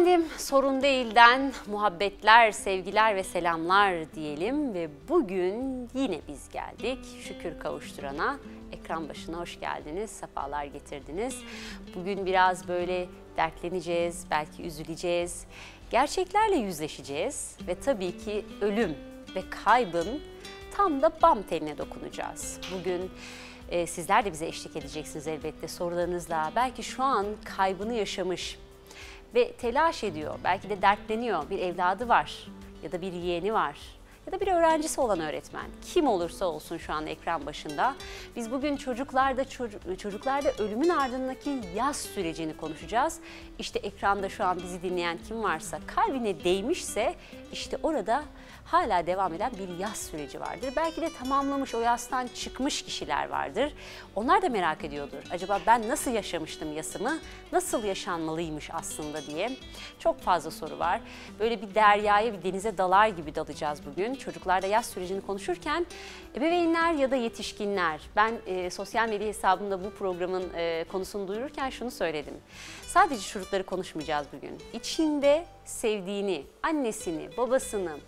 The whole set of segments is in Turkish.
Efendim sorun değilden muhabbetler, sevgiler ve selamlar diyelim ve bugün yine biz geldik şükür kavuşturana. Ekran başına hoş geldiniz, sefalar getirdiniz. Bugün biraz böyle dertleneceğiz, belki üzüleceğiz. Gerçeklerle yüzleşeceğiz ve tabii ki ölüm ve kaybın tam da bam teline dokunacağız. Bugün e, sizler de bize eşlik edeceksiniz elbette sorularınızla. Belki şu an kaybını yaşamış ve telaş ediyor, belki de dertleniyor. Bir evladı var ya da bir yeğeni var ya da bir öğrencisi olan öğretmen. Kim olursa olsun şu an ekran başında. Biz bugün çocuklarda çocuk, çocuklarda ölümün ardındaki yaz sürecini konuşacağız. İşte ekranda şu an bizi dinleyen kim varsa kalbine değmişse işte orada hala devam eden bir yaz süreci vardır. Belki de tamamlamış o yastan çıkmış kişiler vardır. Onlar da merak ediyordur. Acaba ben nasıl yaşamıştım yasımı? Nasıl yaşanmalıymış aslında diye. Çok fazla soru var. Böyle bir deryaya, bir denize dalar gibi dalacağız bugün. Çocuklarda yaz sürecini konuşurken ebeveynler ya da yetişkinler. Ben e, sosyal medya hesabımda bu programın e, konusunu duyururken şunu söyledim. Sadece çocukları konuşmayacağız bugün. İçinde sevdiğini, annesini, babasını,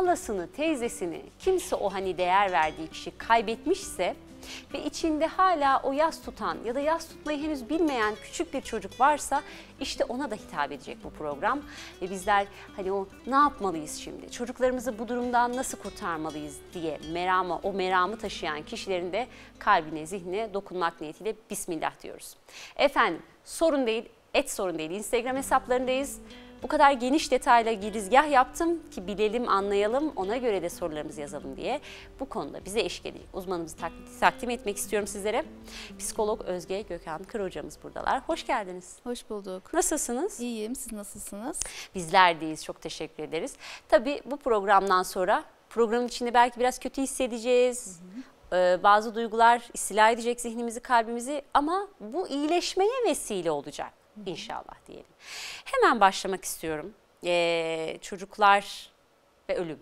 halasını, teyzesini, kimse o hani değer verdiği kişi kaybetmişse ve içinde hala o yas tutan ya da yas tutmayı henüz bilmeyen küçük bir çocuk varsa işte ona da hitap edecek bu program. Ve bizler hani o ne yapmalıyız şimdi? Çocuklarımızı bu durumdan nasıl kurtarmalıyız diye merama, o meramı taşıyan kişilerin de kalbine, zihnine dokunmak niyetiyle Bismillah diyoruz. Efendim sorun değil, et sorun değil. Instagram hesaplarındayız. Bu kadar geniş detayla girizgah yaptım ki bilelim, anlayalım, ona göre de sorularımızı yazalım diye. Bu konuda bize eşlik edecek uzmanımızı takdim etmek istiyorum sizlere. Psikolog Özge Gökhan Kır hocamız buradalar. Hoş geldiniz. Hoş bulduk. Nasılsınız? İyiyim, siz nasılsınız? Bizler deyiz, çok teşekkür ederiz. Tabii bu programdan sonra programın içinde belki biraz kötü hissedeceğiz. Hı hı bazı duygular istila edecek zihnimizi, kalbimizi ama bu iyileşmeye vesile olacak. İnşallah diyelim. Hemen başlamak istiyorum. Ee, çocuklar ve ölüm.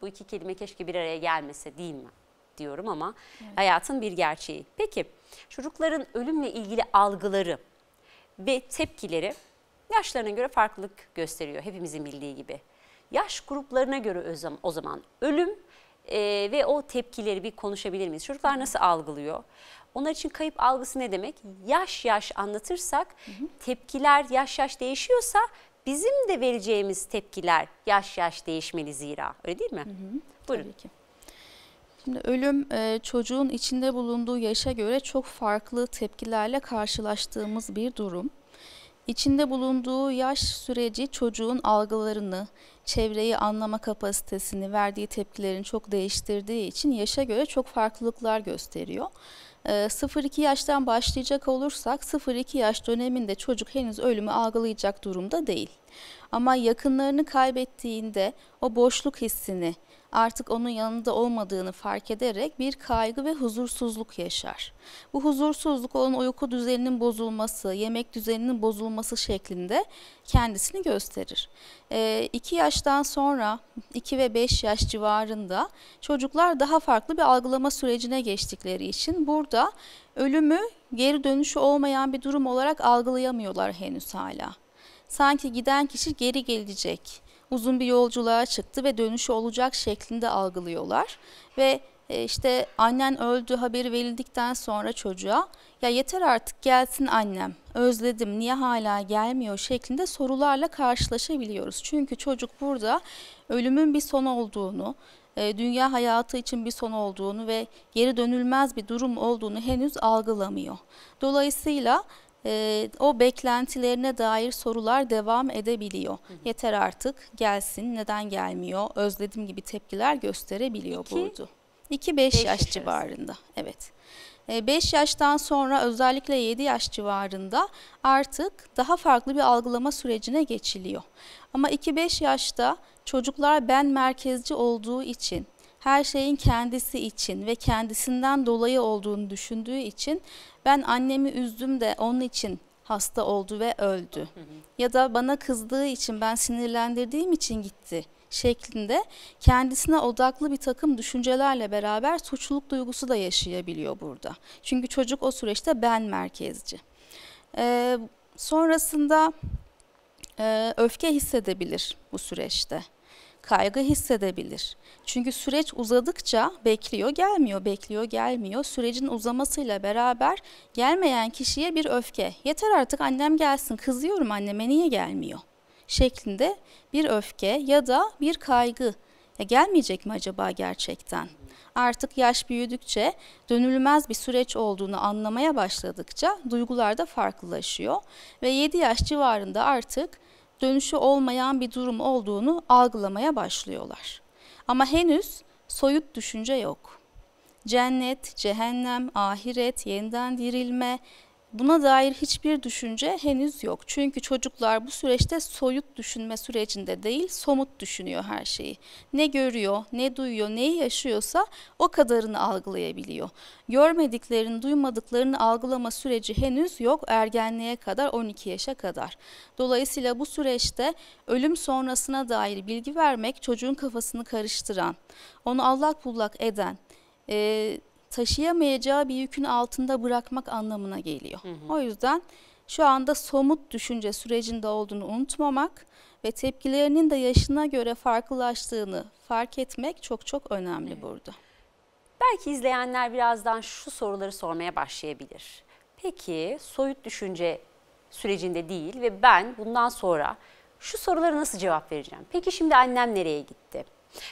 Bu iki kelime keşke bir araya gelmese değil mi? diyorum ama evet. hayatın bir gerçeği. Peki çocukların ölümle ilgili algıları ve tepkileri yaşlarına göre farklılık gösteriyor hepimizin bildiği gibi. Yaş gruplarına göre o zaman ölüm e, ve o tepkileri bir konuşabilir miyiz? Çocuklar nasıl algılıyor? Onlar için kayıp algısı ne demek? Yaş yaş anlatırsak hı hı. tepkiler yaş yaş değişiyorsa bizim de vereceğimiz tepkiler yaş yaş değişmeli zira. Öyle değil mi? Hı hı. Buyurun. Tabii ki. Şimdi ölüm çocuğun içinde bulunduğu yaşa göre çok farklı tepkilerle karşılaştığımız bir durum. İçinde bulunduğu yaş süreci çocuğun algılarını, çevreyi anlama kapasitesini, verdiği tepkilerin çok değiştirdiği için yaşa göre çok farklılıklar gösteriyor. 0-2 ee, yaştan başlayacak olursak 0-2 yaş döneminde çocuk henüz ölümü algılayacak durumda değil. Ama yakınlarını kaybettiğinde o boşluk hissini, artık onun yanında olmadığını fark ederek bir kaygı ve huzursuzluk yaşar. Bu huzursuzluk onun uyku düzeninin bozulması, yemek düzeninin bozulması şeklinde kendisini gösterir. 2 ee, yaştan sonra 2 ve 5 yaş civarında çocuklar daha farklı bir algılama sürecine geçtikleri için burada ölümü geri dönüşü olmayan bir durum olarak algılayamıyorlar henüz hala. Sanki giden kişi geri gelecek uzun bir yolculuğa çıktı ve dönüşü olacak şeklinde algılıyorlar. Ve e, işte annen öldü haberi verildikten sonra çocuğa ya yeter artık gelsin annem özledim niye hala gelmiyor şeklinde sorularla karşılaşabiliyoruz. Çünkü çocuk burada ölümün bir son olduğunu, e, dünya hayatı için bir son olduğunu ve geri dönülmez bir durum olduğunu henüz algılamıyor. Dolayısıyla e, o beklentilerine dair sorular devam edebiliyor. Hı hı. Yeter artık gelsin neden gelmiyor özledim gibi tepkiler gösterebiliyor İki, burada. 2-5 yaş civarında evet. 5 yaştan sonra özellikle 7 yaş civarında artık daha farklı bir algılama sürecine geçiliyor. Ama 2-5 yaşta çocuklar ben merkezci olduğu için her şeyin kendisi için ve kendisinden dolayı olduğunu düşündüğü için ben annemi üzdüm de onun için hasta oldu ve öldü. Ya da bana kızdığı için ben sinirlendirdiğim için gitti şeklinde kendisine odaklı bir takım düşüncelerle beraber suçluluk duygusu da yaşayabiliyor burada. Çünkü çocuk o süreçte ben merkezci. Ee, sonrasında e, öfke hissedebilir bu süreçte. Kaygı hissedebilir. Çünkü süreç uzadıkça bekliyor, gelmiyor, bekliyor, gelmiyor. Sürecin uzamasıyla beraber gelmeyen kişiye bir öfke. Yeter artık annem gelsin, kızıyorum anneme niye gelmiyor? Şeklinde bir öfke ya da bir kaygı. Ya gelmeyecek mi acaba gerçekten? Artık yaş büyüdükçe dönülmez bir süreç olduğunu anlamaya başladıkça duygular da farklılaşıyor ve 7 yaş civarında artık dönüşü olmayan bir durum olduğunu algılamaya başlıyorlar. Ama henüz soyut düşünce yok. Cennet, cehennem, ahiret, yeniden dirilme, Buna dair hiçbir düşünce henüz yok. Çünkü çocuklar bu süreçte soyut düşünme sürecinde değil, somut düşünüyor her şeyi. Ne görüyor, ne duyuyor, neyi yaşıyorsa o kadarını algılayabiliyor. Görmediklerini, duymadıklarını algılama süreci henüz yok ergenliğe kadar 12 yaşa kadar. Dolayısıyla bu süreçte ölüm sonrasına dair bilgi vermek çocuğun kafasını karıştıran, onu allak bullak eden, e, taşıyamayacağı bir yükün altında bırakmak anlamına geliyor. Hı hı. O yüzden şu anda somut düşünce sürecinde olduğunu unutmamak ve tepkilerinin de yaşına göre farklılaştığını fark etmek çok çok önemli evet. burada. Belki izleyenler birazdan şu soruları sormaya başlayabilir. Peki soyut düşünce sürecinde değil ve ben bundan sonra şu sorulara nasıl cevap vereceğim? Peki şimdi annem nereye gitti?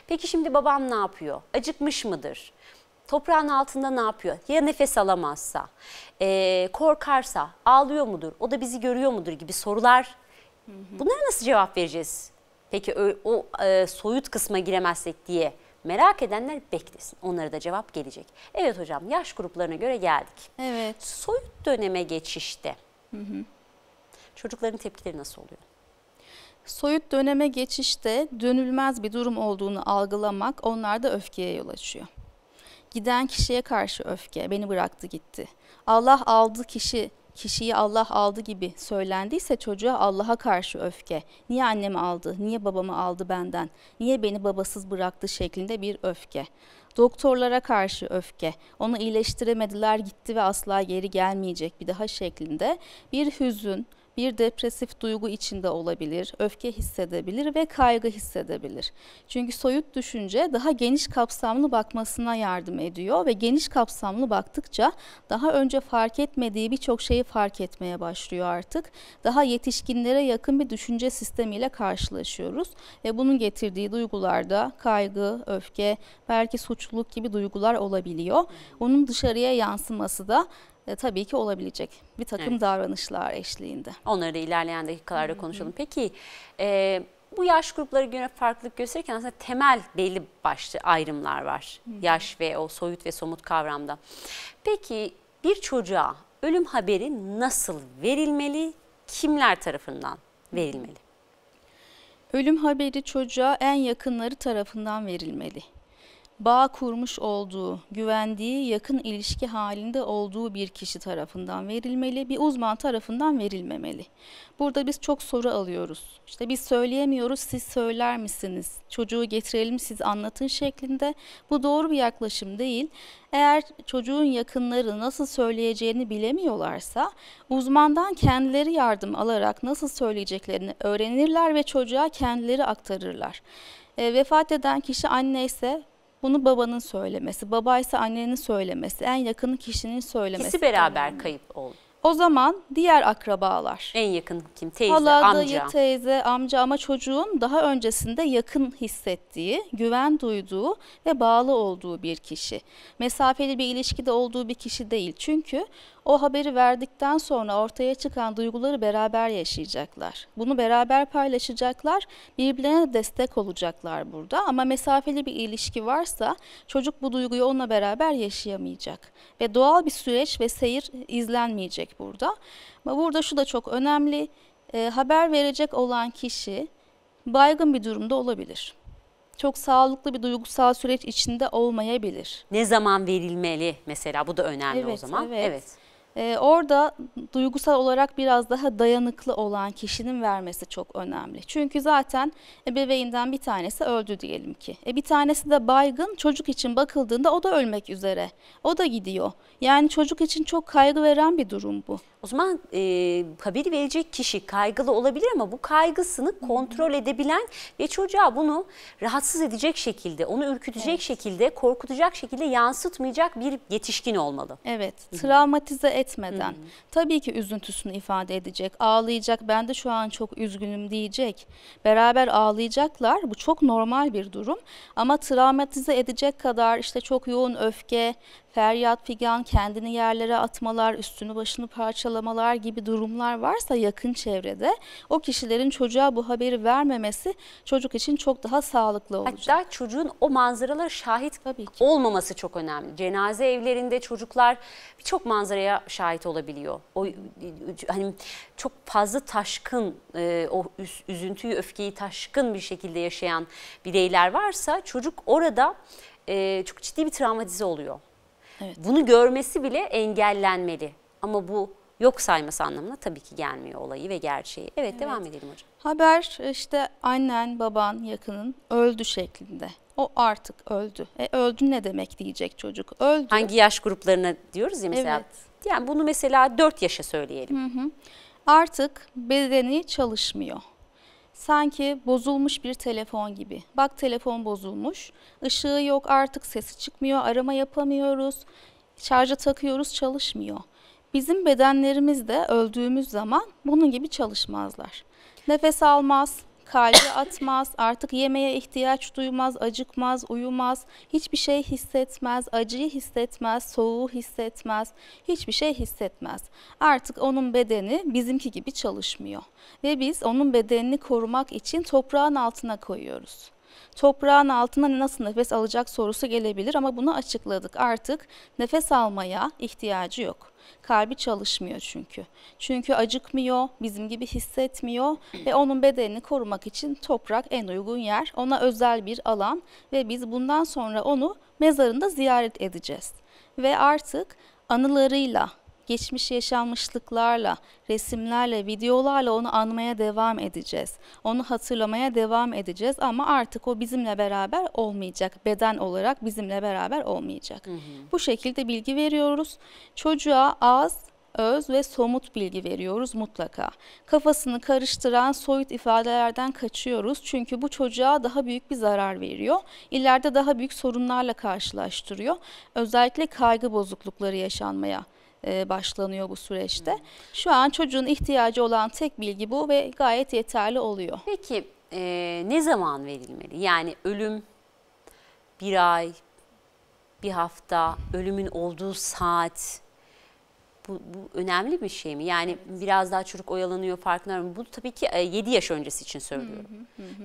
Peki şimdi babam ne yapıyor? Acıkmış mıdır? Toprağın altında ne yapıyor? Ya nefes alamazsa, e, korkarsa, ağlıyor mudur? O da bizi görüyor mudur gibi sorular. Bunlara nasıl cevap vereceğiz? Peki o, o e, soyut kısma giremezsek diye merak edenler beklesin. Onlara da cevap gelecek. Evet hocam yaş gruplarına göre geldik. Evet. Soyut döneme geçişte hı hı. çocukların tepkileri nasıl oluyor? Soyut döneme geçişte dönülmez bir durum olduğunu algılamak onlarda öfkeye yol açıyor. Giden kişiye karşı öfke, beni bıraktı gitti. Allah aldı kişi, kişiyi Allah aldı gibi söylendiyse çocuğa Allah'a karşı öfke. Niye annemi aldı, niye babamı aldı benden, niye beni babasız bıraktı şeklinde bir öfke. Doktorlara karşı öfke, onu iyileştiremediler gitti ve asla geri gelmeyecek bir daha şeklinde bir hüzün, bir depresif duygu içinde olabilir, öfke hissedebilir ve kaygı hissedebilir. Çünkü soyut düşünce daha geniş kapsamlı bakmasına yardım ediyor ve geniş kapsamlı baktıkça daha önce fark etmediği birçok şeyi fark etmeye başlıyor artık. Daha yetişkinlere yakın bir düşünce sistemiyle karşılaşıyoruz ve bunun getirdiği duygularda kaygı, öfke, belki suçluluk gibi duygular olabiliyor. Onun dışarıya yansıması da e, tabii ki olabilecek bir takım evet. davranışlar eşliğinde. Onları da ilerleyen dakikalarda Hı-hı. konuşalım. Peki e, bu yaş grupları göre farklılık gösterirken aslında temel belli başlı ayrımlar var. Hı-hı. Yaş ve o soyut ve somut kavramda. Peki bir çocuğa ölüm haberi nasıl verilmeli, kimler tarafından verilmeli? Ölüm haberi çocuğa en yakınları tarafından verilmeli bağ kurmuş olduğu, güvendiği, yakın ilişki halinde olduğu bir kişi tarafından verilmeli, bir uzman tarafından verilmemeli. Burada biz çok soru alıyoruz. İşte biz söyleyemiyoruz, siz söyler misiniz? Çocuğu getirelim, siz anlatın şeklinde. Bu doğru bir yaklaşım değil. Eğer çocuğun yakınları nasıl söyleyeceğini bilemiyorlarsa uzmandan kendileri yardım alarak nasıl söyleyeceklerini öğrenirler ve çocuğa kendileri aktarırlar. E, vefat eden kişi anne ise bunu babanın söylemesi, babaysa annenin söylemesi, en yakın kişinin söylemesi. İkisi beraber önemli. kayıp oldu. O zaman diğer akrabalar. En yakın kim? Teyze, Hala, amca. Dayı, teyze, amca ama çocuğun daha öncesinde yakın hissettiği, güven duyduğu ve bağlı olduğu bir kişi. Mesafeli bir ilişkide olduğu bir kişi değil. Çünkü o haberi verdikten sonra ortaya çıkan duyguları beraber yaşayacaklar. Bunu beraber paylaşacaklar, birbirlerine destek olacaklar burada. Ama mesafeli bir ilişki varsa çocuk bu duyguyu onunla beraber yaşayamayacak. Ve doğal bir süreç ve seyir izlenmeyecek burada. Ama burada şu da çok önemli. E, haber verecek olan kişi baygın bir durumda olabilir çok sağlıklı bir duygusal süreç içinde olmayabilir. Ne zaman verilmeli mesela bu da önemli evet, o zaman. Evet. evet. Ee, orada duygusal olarak biraz daha dayanıklı olan kişinin vermesi çok önemli. Çünkü zaten ebeveynden bir tanesi öldü diyelim ki. E bir tanesi de baygın çocuk için bakıldığında o da ölmek üzere. O da gidiyor. Yani çocuk için çok kaygı veren bir durum bu. O zaman e, haberi verecek kişi kaygılı olabilir ama bu kaygısını kontrol edebilen ve çocuğa bunu rahatsız edecek şekilde, onu ürkütecek şekilde, korkutacak şekilde yansıtmayacak bir yetişkin olmalı. Evet, travmatize etmeden. Tabii ki üzüntüsünü ifade edecek, ağlayacak, ben de şu an çok üzgünüm diyecek. Beraber ağlayacaklar, bu çok normal bir durum. Ama travmatize edecek kadar işte çok yoğun öfke, feryat figan, kendini yerlere atmalar, üstünü başını parçalamalar gibi durumlar varsa yakın çevrede o kişilerin çocuğa bu haberi vermemesi çocuk için çok daha sağlıklı olacak. Hatta çocuğun o manzaralara şahit Tabii ki. olmaması çok önemli. Cenaze evlerinde çocuklar birçok manzaraya şahit olabiliyor. O hani çok fazla taşkın, e, o üz- üzüntüyü, öfkeyi taşkın bir şekilde yaşayan bireyler varsa çocuk orada e, çok ciddi bir travmatize oluyor. Evet. Bunu görmesi bile engellenmeli. Ama bu yok sayması anlamına tabii ki gelmiyor olayı ve gerçeği. Evet, devam edelim hocam. Haber işte annen, baban, yakının öldü şeklinde. O artık öldü. E öldü ne demek diyecek çocuk. Öldü. Hangi yaş gruplarına diyoruz ya mesela. Evet. Yani bunu mesela 4 yaşa söyleyelim. Artık bedeni çalışmıyor. Sanki bozulmuş bir telefon gibi. Bak telefon bozulmuş. Işığı yok artık sesi çıkmıyor. Arama yapamıyoruz. Şarja takıyoruz çalışmıyor. Bizim bedenlerimiz de öldüğümüz zaman bunun gibi çalışmazlar. Nefes almaz, kalbi atmaz, artık yemeğe ihtiyaç duymaz, acıkmaz, uyumaz, hiçbir şey hissetmez, acıyı hissetmez, soğuğu hissetmez, hiçbir şey hissetmez. Artık onun bedeni bizimki gibi çalışmıyor. Ve biz onun bedenini korumak için toprağın altına koyuyoruz. Toprağın altına nasıl nefes alacak sorusu gelebilir ama bunu açıkladık. Artık nefes almaya ihtiyacı yok. Kalbi çalışmıyor çünkü. Çünkü acıkmıyor, bizim gibi hissetmiyor ve onun bedenini korumak için toprak en uygun yer. Ona özel bir alan ve biz bundan sonra onu mezarında ziyaret edeceğiz. Ve artık anılarıyla, geçmiş yaşanmışlıklarla, resimlerle, videolarla onu anmaya devam edeceğiz. Onu hatırlamaya devam edeceğiz ama artık o bizimle beraber olmayacak. Beden olarak bizimle beraber olmayacak. Bu şekilde bilgi veriyoruz. Çocuğa az, öz ve somut bilgi veriyoruz mutlaka. Kafasını karıştıran soyut ifadelerden kaçıyoruz. Çünkü bu çocuğa daha büyük bir zarar veriyor. İleride daha büyük sorunlarla karşılaştırıyor. Özellikle kaygı bozuklukları yaşanmaya e, başlanıyor bu süreçte. Şu an çocuğun ihtiyacı olan tek bilgi bu ve gayet yeterli oluyor. Peki e, ne zaman verilmeli? Yani ölüm bir ay, bir hafta, ölümün olduğu saat bu, bu önemli bir şey mi? Yani biraz daha çocuk oyalanıyor farkında mı? Bu tabii ki e, 7 yaş öncesi için söylüyorum.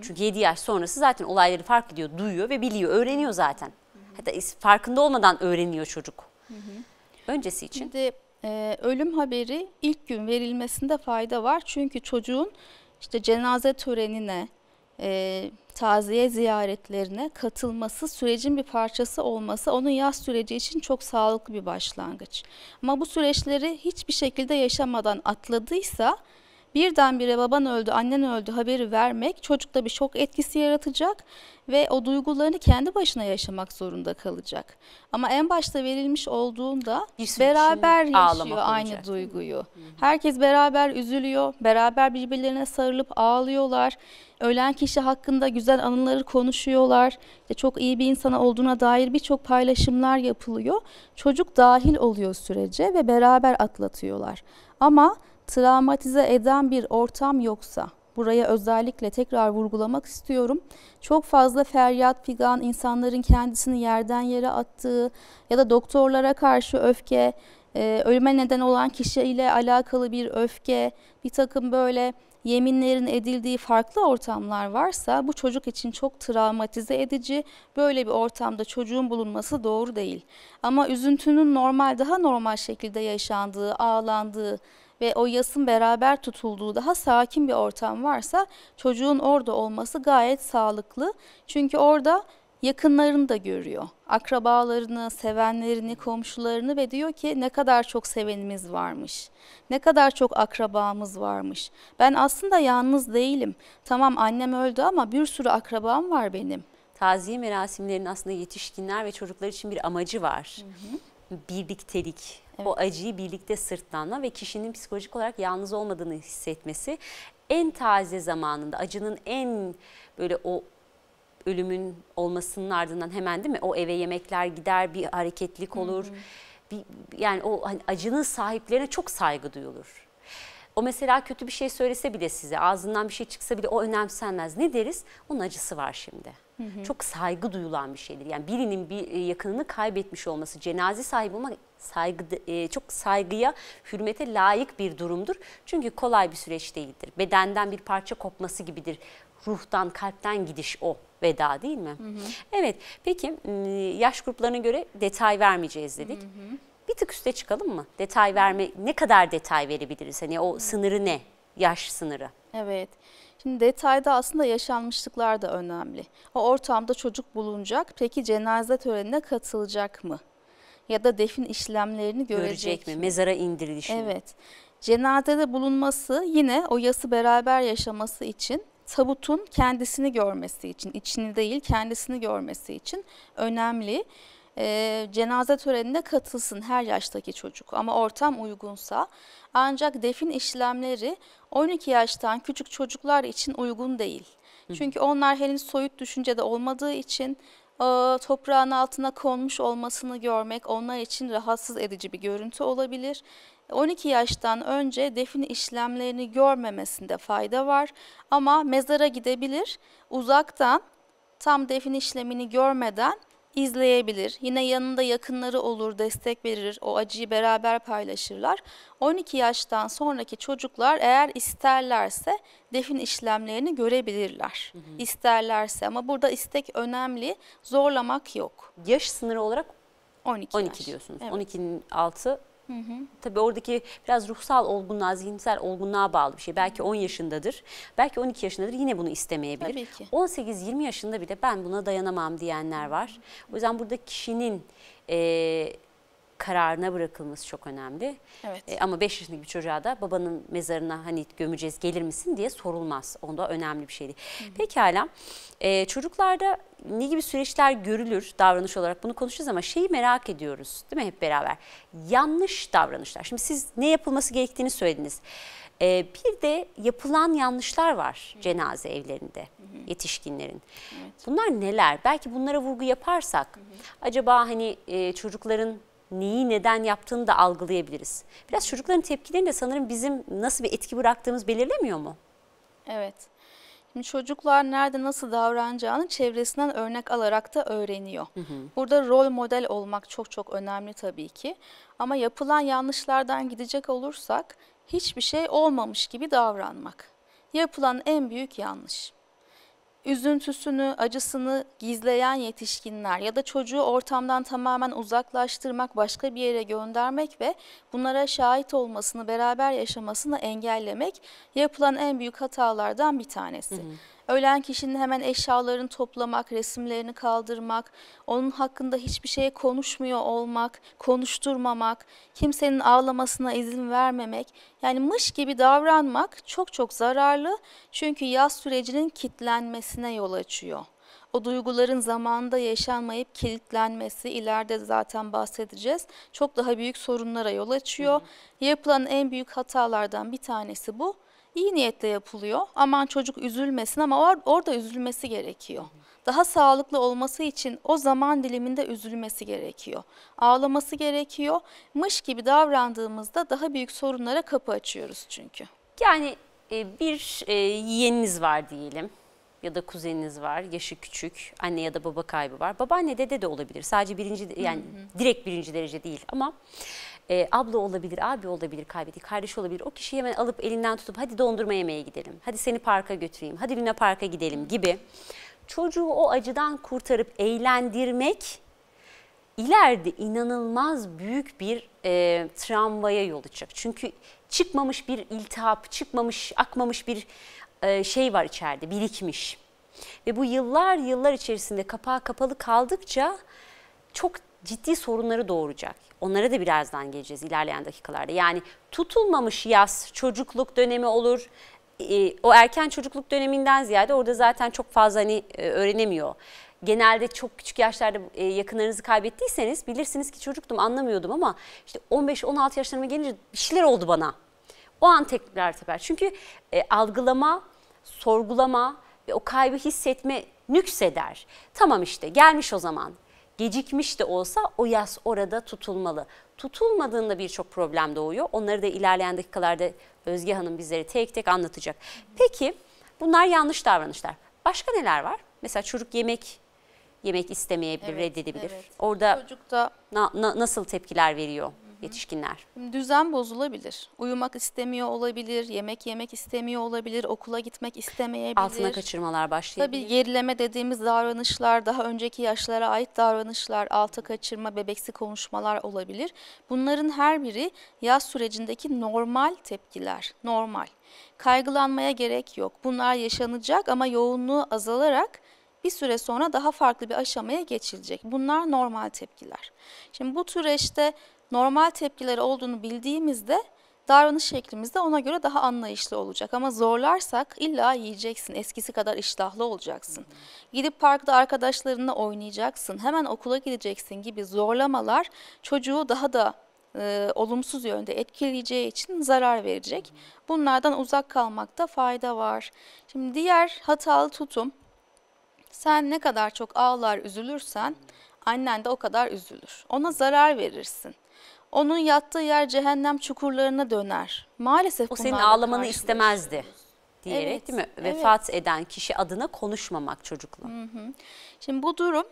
Çünkü 7 yaş sonrası zaten olayları fark ediyor, duyuyor ve biliyor, öğreniyor zaten. Hatta is- farkında olmadan öğreniyor çocuk. Öncesi için. Şimdi e, ölüm haberi ilk gün verilmesinde fayda var. Çünkü çocuğun işte cenaze törenine, e, taziye ziyaretlerine katılması, sürecin bir parçası olması onun yaz süreci için çok sağlıklı bir başlangıç. Ama bu süreçleri hiçbir şekilde yaşamadan atladıysa birdenbire baban öldü, annen öldü haberi vermek çocukta bir şok etkisi yaratacak ve o duygularını kendi başına yaşamak zorunda kalacak. Ama en başta verilmiş olduğunda Bir süre beraber yaşıyor aynı olacak. duyguyu. Herkes beraber üzülüyor, beraber birbirlerine sarılıp ağlıyorlar. Ölen kişi hakkında güzel anıları konuşuyorlar. İşte çok iyi bir insana olduğuna dair birçok paylaşımlar yapılıyor. Çocuk dahil oluyor sürece ve beraber atlatıyorlar. Ama travmatize eden bir ortam yoksa, buraya özellikle tekrar vurgulamak istiyorum. Çok fazla feryat figan, insanların kendisini yerden yere attığı ya da doktorlara karşı öfke, e, ölüme neden olan kişiyle alakalı bir öfke, bir takım böyle yeminlerin edildiği farklı ortamlar varsa bu çocuk için çok travmatize edici. Böyle bir ortamda çocuğun bulunması doğru değil. Ama üzüntünün normal, daha normal şekilde yaşandığı, ağlandığı ve o yasın beraber tutulduğu daha sakin bir ortam varsa çocuğun orada olması gayet sağlıklı. Çünkü orada yakınlarını da görüyor. Akrabalarını, sevenlerini, komşularını ve diyor ki ne kadar çok sevenimiz varmış. Ne kadar çok akrabamız varmış. Ben aslında yalnız değilim. Tamam annem öldü ama bir sürü akrabam var benim. Taziye merasimlerinin aslında yetişkinler ve çocuklar için bir amacı var. Birliktelik, o acıyı birlikte sırtlanma ve kişinin psikolojik olarak yalnız olmadığını hissetmesi en taze zamanında acının en böyle o ölümün olmasının ardından hemen değil mi? O eve yemekler gider, bir hareketlik olur. Bir, yani o hani acının sahiplerine çok saygı duyulur. O mesela kötü bir şey söylese bile size, ağzından bir şey çıksa bile o önemsenmez. Ne deriz? Onun acısı var şimdi. Çok saygı duyulan bir şeydir. Yani birinin bir e, yakınını kaybetmiş olması, cenaze sahibi olmak saygı, e, çok saygıya, hürmete layık bir durumdur. Çünkü kolay bir süreç değildir. Bedenden bir parça kopması gibidir. Ruhtan, kalpten gidiş o veda değil mi? Evet. Peki yaş gruplarına göre detay vermeyeceğiz dedik. Bir tık üste çıkalım mı? Detay verme, ne kadar detay verebiliriz? Hani o sınırı ne? Yaş sınırı. Evet. Şimdi detayda aslında yaşanmışlıklar da önemli. O ortamda çocuk bulunacak. Peki cenaze törenine katılacak mı? Ya da defin işlemlerini görecek, Görecek mi? Mezara indirilişi? Evet. Cenazede bulunması yine o yası beraber yaşaması için tabutun kendisini görmesi için, içini değil kendisini görmesi için önemli. Ee, cenaze törenine katılsın her yaştaki çocuk ama ortam uygunsa. Ancak defin işlemleri 12 yaştan küçük çocuklar için uygun değil. Çünkü onlar henüz soyut düşüncede olmadığı için e, toprağın altına konmuş olmasını görmek onlar için rahatsız edici bir görüntü olabilir. 12 yaştan önce defin işlemlerini görmemesinde fayda var ama mezara gidebilir. Uzaktan tam defin işlemini görmeden izleyebilir. Yine yanında yakınları olur, destek verir, o acıyı beraber paylaşırlar. 12 yaştan sonraki çocuklar eğer isterlerse defin işlemlerini görebilirler. İsterlerse ama burada istek önemli, zorlamak yok. Yaş sınırı olarak 12, 12 yaş. diyorsunuz. Evet. 12'nin altı tabii oradaki biraz ruhsal olgunluğa, zihinsel olgunluğa bağlı bir şey. Belki 10 yaşındadır, belki 12 yaşındadır yine bunu istemeyebilir. Tabii ki. 18-20 yaşında bile ben buna dayanamam diyenler var. O yüzden burada kişinin e, kararına bırakılması çok önemli. Evet. E, ama 5 yaşındaki bir çocuğa da babanın mezarına hani gömeceğiz gelir misin diye sorulmaz. Onda önemli bir şeydi. Pekala e, çocuklarda ne gibi süreçler görülür davranış olarak bunu konuşacağız ama şeyi merak ediyoruz değil mi hep beraber? Yanlış davranışlar. Şimdi siz ne yapılması gerektiğini söylediniz. E, bir de yapılan yanlışlar var cenaze evlerinde yetişkinlerin. Bunlar neler? Belki bunlara vurgu yaparsak acaba hani e, çocukların neyi neden yaptığını da algılayabiliriz. Biraz çocukların tepkilerini de sanırım bizim nasıl bir etki bıraktığımız belirlemiyor mu? Evet. Şimdi çocuklar nerede nasıl davranacağını çevresinden örnek alarak da öğreniyor. Burada rol model olmak çok çok önemli tabii ki. Ama yapılan yanlışlardan gidecek olursak hiçbir şey olmamış gibi davranmak. Yapılan en büyük yanlış. Üzüntüsünü, acısını gizleyen yetişkinler ya da çocuğu ortamdan tamamen uzaklaştırmak, başka bir yere göndermek ve bunlara şahit olmasını, beraber yaşamasını engellemek yapılan en büyük hatalardan bir tanesi. Ölen kişinin hemen eşyalarını toplamak, resimlerini kaldırmak, onun hakkında hiçbir şey konuşmuyor olmak, konuşturmamak, kimsenin ağlamasına izin vermemek, yani mış gibi davranmak çok çok zararlı çünkü yaz sürecinin kitlenmesine yol açıyor. O duyguların zamanında yaşanmayıp kilitlenmesi, ileride zaten bahsedeceğiz, çok daha büyük sorunlara yol açıyor. Yapılan en büyük hatalardan bir tanesi bu. İyi niyetle yapılıyor. Aman çocuk üzülmesin ama or- orada üzülmesi gerekiyor. Daha sağlıklı olması için o zaman diliminde üzülmesi gerekiyor. Ağlaması gerekiyor. Mış gibi davrandığımızda daha büyük sorunlara kapı açıyoruz çünkü. Yani e, bir e, yeğeniniz var diyelim ya da kuzeniniz var, yaşı küçük, anne ya da baba kaybı var. Babaanne dede de olabilir. Sadece birinci yani direkt birinci derece değil ama e, abla olabilir, abi olabilir kaybettiği, kardeş olabilir. O kişiyi hemen alıp elinden tutup hadi dondurma yemeye gidelim, hadi seni parka götüreyim, hadi Luna Park'a gidelim gibi. Çocuğu o acıdan kurtarıp eğlendirmek ileride inanılmaz büyük bir e, travmaya yol açacak. Çünkü çıkmamış bir iltihap, çıkmamış, akmamış bir e, şey var içeride, birikmiş. Ve bu yıllar yıllar içerisinde kapağı kapalı kaldıkça çok ciddi sorunları doğuracak. Onlara da birazdan geleceğiz ilerleyen dakikalarda. Yani tutulmamış yaz çocukluk dönemi olur. Ee, o erken çocukluk döneminden ziyade orada zaten çok fazla hani e, öğrenemiyor. Genelde çok küçük yaşlarda e, yakınlarınızı kaybettiyseniz bilirsiniz ki çocuktum anlamıyordum ama işte 15-16 yaşlarıma gelince bir şeyler oldu bana. O an tekrar teper. Çünkü e, algılama, sorgulama ve o kaybı hissetme nükseder. Tamam işte gelmiş o zaman. Gecikmiş de olsa o yas orada tutulmalı. Tutulmadığında birçok problem doğuyor. Onları da ilerleyen dakikalarda Özge Hanım bizlere tek tek anlatacak. Peki bunlar yanlış davranışlar. Başka neler var? Mesela çocuk yemek yemek istemeyebilir, Evet, reddedebilir. evet. Orada Çocukta na- na- nasıl tepkiler veriyor yetişkinler? düzen bozulabilir. Uyumak istemiyor olabilir, yemek yemek istemiyor olabilir, okula gitmek istemeyebilir. Altına kaçırmalar başlayabilir. Tabii gerileme dediğimiz davranışlar, daha önceki yaşlara ait davranışlar, altı kaçırma, bebeksi konuşmalar olabilir. Bunların her biri yaz sürecindeki normal tepkiler, normal. Kaygılanmaya gerek yok. Bunlar yaşanacak ama yoğunluğu azalarak bir süre sonra daha farklı bir aşamaya geçilecek. Bunlar normal tepkiler. Şimdi bu süreçte normal tepkiler olduğunu bildiğimizde davranış şeklimiz de ona göre daha anlayışlı olacak. Ama zorlarsak illa yiyeceksin, eskisi kadar iştahlı olacaksın. Gidip parkta arkadaşlarınla oynayacaksın, hemen okula gideceksin gibi zorlamalar çocuğu daha da e, olumsuz yönde etkileyeceği için zarar verecek. Bunlardan uzak kalmakta fayda var. Şimdi diğer hatalı tutum, sen ne kadar çok ağlar, üzülürsen annen de o kadar üzülür. Ona zarar verirsin. Onun yattığı yer cehennem çukurlarına döner. Maalesef O senin bunlarla ağlamanı karşılaşıyoruz. istemezdi diyerek Evet, değil mi? evet. Vefat eden kişi adına konuşmamak çocukla. Şimdi bu durum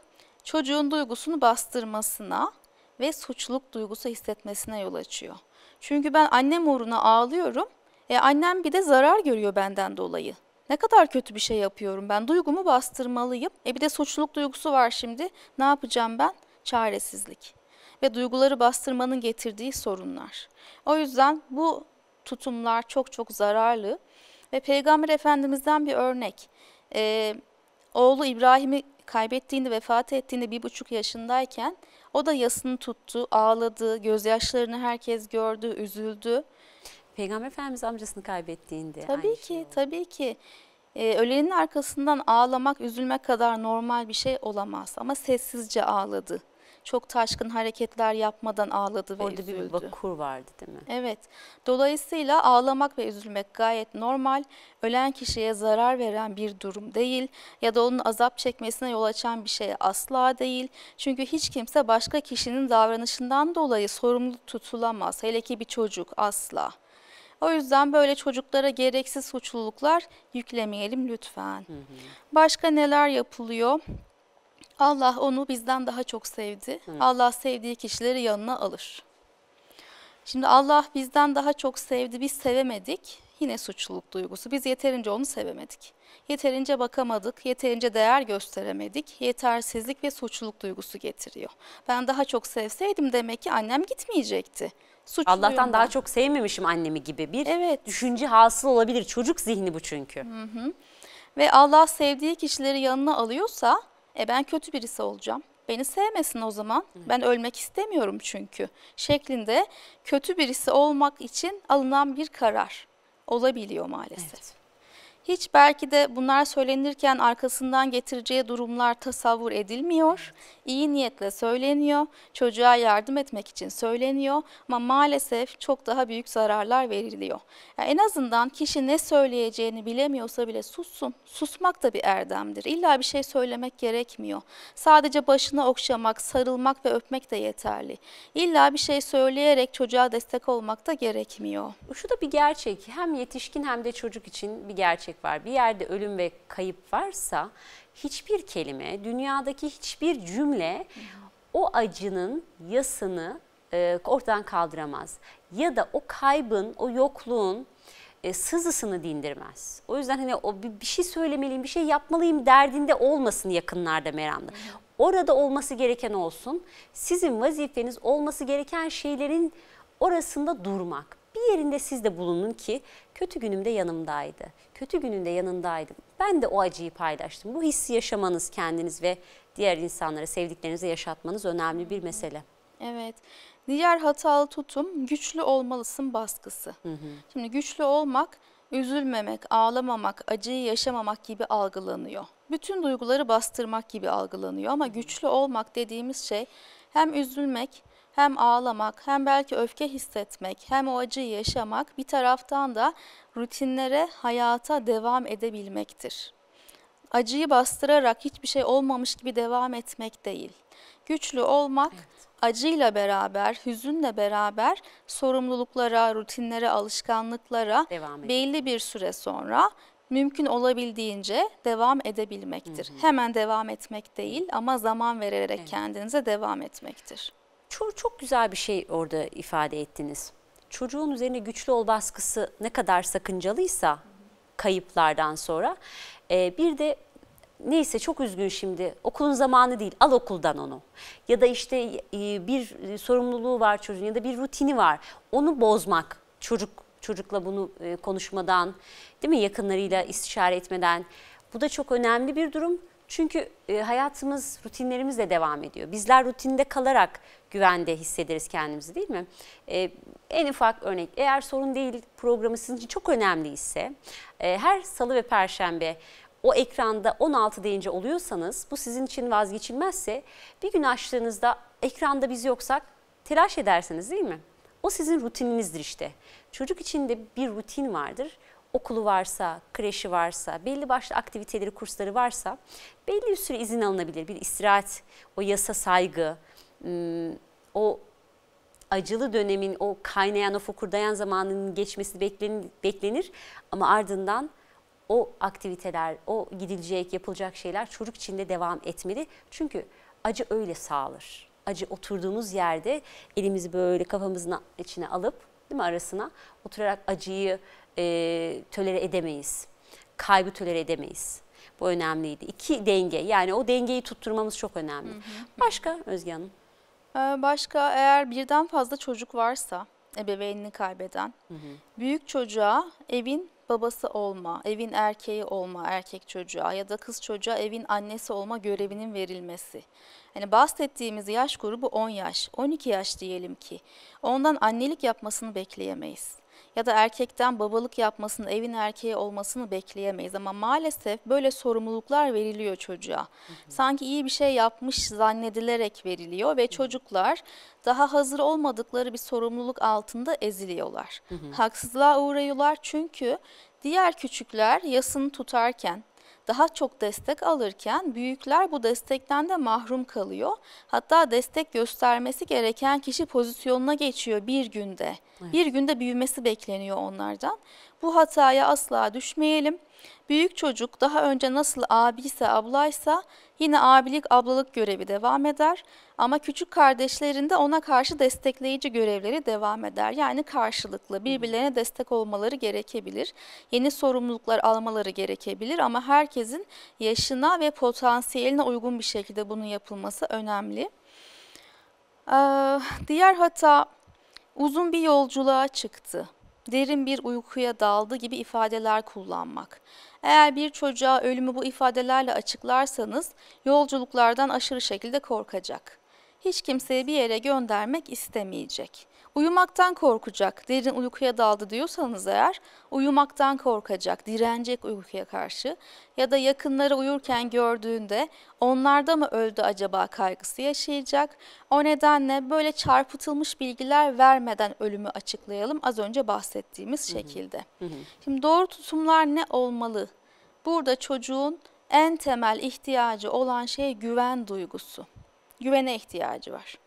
çocuğun duygusunu bastırmasına ve suçluluk duygusu hissetmesine yol açıyor. Çünkü ben annem uğruna ağlıyorum. E annem bir de zarar görüyor benden dolayı. Ne kadar kötü bir şey yapıyorum ben. Duygumu bastırmalıyım. E bir de suçluluk duygusu var şimdi. Ne yapacağım ben? Çaresizlik. Ve duyguları bastırmanın getirdiği sorunlar. O yüzden bu tutumlar çok çok zararlı. Ve Peygamber Efendimiz'den bir örnek. Ee, oğlu İbrahim'i kaybettiğinde, vefat ettiğinde bir buçuk yaşındayken o da yasını tuttu, ağladı, gözyaşlarını herkes gördü, üzüldü. Peygamber Efendimiz amcasını kaybettiğinde. Tabii ki, şey tabii ki. Ee, ölenin arkasından ağlamak, üzülmek kadar normal bir şey olamaz. Ama sessizce ağladı. Çok taşkın hareketler yapmadan ağladı ve Orada üzüldü. bir vakur vardı değil mi? Evet. Dolayısıyla ağlamak ve üzülmek gayet normal. Ölen kişiye zarar veren bir durum değil ya da onun azap çekmesine yol açan bir şey asla değil. Çünkü hiç kimse başka kişinin davranışından dolayı sorumlu tutulamaz. Hele ki bir çocuk asla. O yüzden böyle çocuklara gereksiz suçluluklar yüklemeyelim lütfen. Başka neler yapılıyor? Allah onu bizden daha çok sevdi. Allah sevdiği kişileri yanına alır. Şimdi Allah bizden daha çok sevdi, biz sevemedik. Yine suçluluk duygusu. Biz yeterince onu sevemedik. Yeterince bakamadık, yeterince değer gösteremedik. Yetersizlik ve suçluluk duygusu getiriyor. Ben daha çok sevseydim demek ki annem gitmeyecekti. Suçluyum Allah'tan daha ben. çok sevmemişim annemi gibi bir Evet. düşünce hasıl olabilir. Çocuk zihni bu çünkü. Ve Allah sevdiği kişileri yanına alıyorsa e ben kötü birisi olacağım. Beni sevmesin o zaman. Ben ölmek istemiyorum çünkü. Şeklinde kötü birisi olmak için alınan bir karar olabiliyor maalesef. Evet. Hiç belki de bunlar söylenirken arkasından getireceği durumlar tasavvur edilmiyor. İyi niyetle söyleniyor. Çocuğa yardım etmek için söyleniyor ama maalesef çok daha büyük zararlar veriliyor. Yani en azından kişi ne söyleyeceğini bilemiyorsa bile sussun. Susmak da bir erdemdir. İlla bir şey söylemek gerekmiyor. Sadece başına okşamak, sarılmak ve öpmek de yeterli. İlla bir şey söyleyerek çocuğa destek olmak da gerekmiyor. Şu da bir gerçek. Hem yetişkin hem de çocuk için bir gerçek var. Bir yerde ölüm ve kayıp varsa hiçbir kelime, dünyadaki hiçbir cümle o acının yasını e, ortadan kaldıramaz. Ya da o kaybın, o yokluğun e, sızısını dindirmez. O yüzden hani o bir, şey söylemeliyim, bir şey yapmalıyım derdinde olmasın yakınlarda Meram'da. Orada olması gereken olsun. Sizin vazifeniz olması gereken şeylerin orasında durmak. Bir yerinde siz de bulunun ki kötü günümde yanımdaydı. Kötü gününde yanındaydım. ben de o acıyı paylaştım. Bu hissi yaşamanız kendiniz ve diğer insanlara, sevdiklerinize yaşatmanız önemli bir mesele. Evet. Diğer hatalı tutum güçlü olmalısın baskısı. Şimdi güçlü olmak üzülmemek, ağlamamak, acıyı yaşamamak gibi algılanıyor. Bütün duyguları bastırmak gibi algılanıyor ama güçlü olmak dediğimiz şey hem üzülmek, hem ağlamak, hem belki öfke hissetmek, hem o acıyı yaşamak bir taraftan da rutinlere, hayata devam edebilmektir. Acıyı bastırarak hiçbir şey olmamış gibi devam etmek değil. Güçlü olmak acıyla beraber, hüzünle beraber sorumluluklara, rutinlere, alışkanlıklara Devam belli bir süre sonra mümkün olabildiğince devam edebilmektir. Hemen devam etmek değil ama zaman vererek kendinize devam etmektir. Çok, çok güzel bir şey orada ifade ettiniz. Çocuğun üzerine güçlü ol baskısı ne kadar sakıncalıysa kayıplardan sonra e, bir de neyse çok üzgün şimdi okulun zamanı değil al okuldan onu. Ya da işte e, bir sorumluluğu var çocuğun ya da bir rutini var onu bozmak çocuk çocukla bunu e, konuşmadan değil mi yakınlarıyla istişare etmeden bu da çok önemli bir durum. Çünkü e, hayatımız rutinlerimizle devam ediyor. Bizler rutinde kalarak güvende hissederiz kendimizi değil mi? E, en ufak örnek eğer sorun değil programı sizin için çok önemliyse e, her salı ve perşembe o ekranda 16 deyince oluyorsanız bu sizin için vazgeçilmezse bir gün açtığınızda ekranda biz yoksak telaş edersiniz değil mi? O sizin rutininizdir işte. Çocuk için de bir rutin vardır. Okulu varsa, kreşi varsa, belli başlı aktiviteleri, kursları varsa belli bir süre izin alınabilir. Bir istirahat, o yasa saygı, ım, o acılı dönemin, o kaynayan, o fokurdayan zamanının geçmesi beklenir. Ama ardından o aktiviteler, o gidilecek, yapılacak şeyler çocuk için de devam etmeli. Çünkü acı öyle sağlar. Acı oturduğumuz yerde elimizi böyle kafamızın içine alıp değil mi arasına oturarak acıyı e, tölere edemeyiz. Kaybı tölere edemeyiz. Bu önemliydi. İki denge yani o dengeyi tutturmamız çok önemli. Başka Özge Hanım? Ee, Başka eğer birden fazla çocuk varsa ebeveynini kaybeden, büyük çocuğa evin babası olma, evin erkeği olma erkek çocuğa ya da kız çocuğa evin annesi olma görevinin verilmesi. Yani bahsettiğimiz yaş grubu 10 yaş, 12 yaş diyelim ki. Ondan annelik yapmasını bekleyemeyiz. Ya da erkekten babalık yapmasını, evin erkeği olmasını bekleyemeyiz. Ama maalesef böyle sorumluluklar veriliyor çocuğa. Sanki iyi bir şey yapmış zannedilerek veriliyor ve çocuklar daha hazır olmadıkları bir sorumluluk altında eziliyorlar. Haksızlığa uğrıyorlar çünkü diğer küçükler yasını tutarken, daha çok destek alırken büyükler bu destekten de mahrum kalıyor. Hatta destek göstermesi gereken kişi pozisyonuna geçiyor bir günde. Bir günde büyümesi bekleniyor onlardan. Bu hataya asla düşmeyelim. Büyük çocuk daha önce nasıl abiyse ablaysa yine abilik ablalık görevi devam eder. Ama küçük kardeşlerinde ona karşı destekleyici görevleri devam eder. Yani karşılıklı birbirlerine destek olmaları gerekebilir. Yeni sorumluluklar almaları gerekebilir ama herkesin yaşına ve potansiyeline uygun bir şekilde bunun yapılması önemli. Ee, diğer hata uzun bir yolculuğa çıktı derin bir uykuya daldı gibi ifadeler kullanmak. Eğer bir çocuğa ölümü bu ifadelerle açıklarsanız yolculuklardan aşırı şekilde korkacak. Hiç kimseyi bir yere göndermek istemeyecek. Uyumaktan korkacak, derin uykuya daldı diyorsanız eğer uyumaktan korkacak, direnecek uykuya karşı ya da yakınları uyurken gördüğünde onlarda mı öldü acaba kaygısı yaşayacak. O nedenle böyle çarpıtılmış bilgiler vermeden ölümü açıklayalım az önce bahsettiğimiz şekilde. Şimdi doğru tutumlar ne olmalı? Burada çocuğun en temel ihtiyacı olan şey güven duygusu. Güvene ihtiyacı var.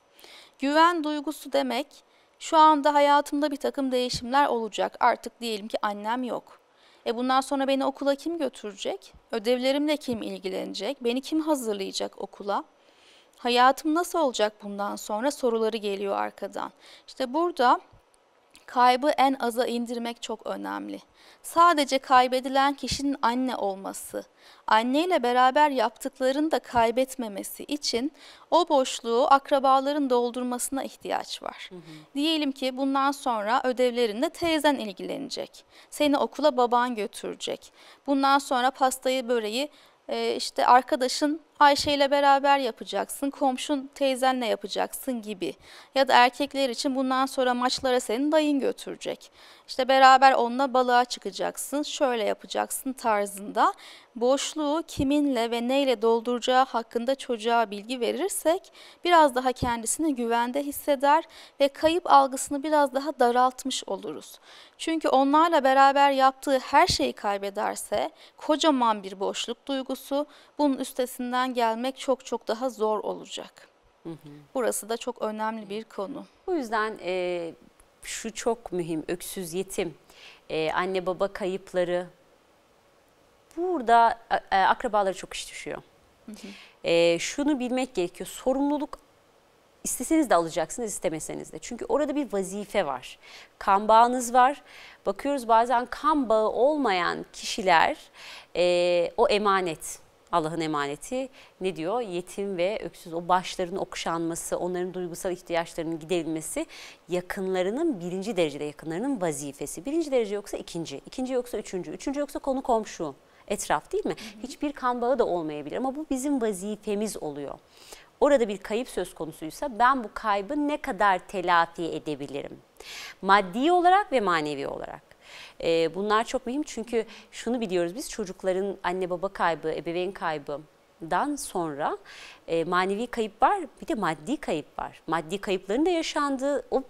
Güven duygusu demek şu anda hayatımda bir takım değişimler olacak. Artık diyelim ki annem yok. E bundan sonra beni okula kim götürecek? Ödevlerimle kim ilgilenecek? Beni kim hazırlayacak okula? Hayatım nasıl olacak bundan sonra soruları geliyor arkadan. İşte burada kaybı en aza indirmek çok önemli. Sadece kaybedilen kişinin anne olması, anneyle beraber yaptıklarını da kaybetmemesi için o boşluğu akrabaların doldurmasına ihtiyaç var. Hı hı. Diyelim ki bundan sonra ödevlerinde teyzen ilgilenecek. Seni okula baban götürecek. Bundan sonra pastayı böreği işte arkadaşın Ayşe ile beraber yapacaksın, komşun teyzenle yapacaksın gibi. Ya da erkekler için bundan sonra maçlara senin dayın götürecek. İşte beraber onunla balığa çıkacaksın, şöyle yapacaksın tarzında. Boşluğu kiminle ve neyle dolduracağı hakkında çocuğa bilgi verirsek biraz daha kendisini güvende hisseder ve kayıp algısını biraz daha daraltmış oluruz. Çünkü onlarla beraber yaptığı her şeyi kaybederse kocaman bir boşluk duygusu bunun üstesinden gelmek çok çok daha zor olacak. Hı hı. Burası da çok önemli bir konu. Bu yüzden e, şu çok mühim, öksüz yetim, e, anne baba kayıpları, burada e, akrabalara çok iş düşüyor. Hı hı. E, şunu bilmek gerekiyor, sorumluluk isteseniz de alacaksınız, istemeseniz de. Çünkü orada bir vazife var. Kan bağınız var. Bakıyoruz bazen kan bağı olmayan kişiler e, o emanet Allah'ın emaneti ne diyor? Yetim ve öksüz o başların okşanması, onların duygusal ihtiyaçlarının giderilmesi yakınlarının birinci derecede yakınlarının vazifesi. Birinci derece yoksa ikinci, ikinci yoksa üçüncü, üçüncü yoksa konu komşu etraf değil mi? Hiçbir kan bağı da olmayabilir ama bu bizim vazifemiz oluyor. Orada bir kayıp söz konusuysa ben bu kaybı ne kadar telafi edebilirim? Maddi olarak ve manevi olarak. E, bunlar çok mühim çünkü şunu biliyoruz biz çocukların anne baba kaybı, ebeveyn kaybından sonra e, manevi kayıp var bir de maddi kayıp var. Maddi kayıpların da yaşandığı o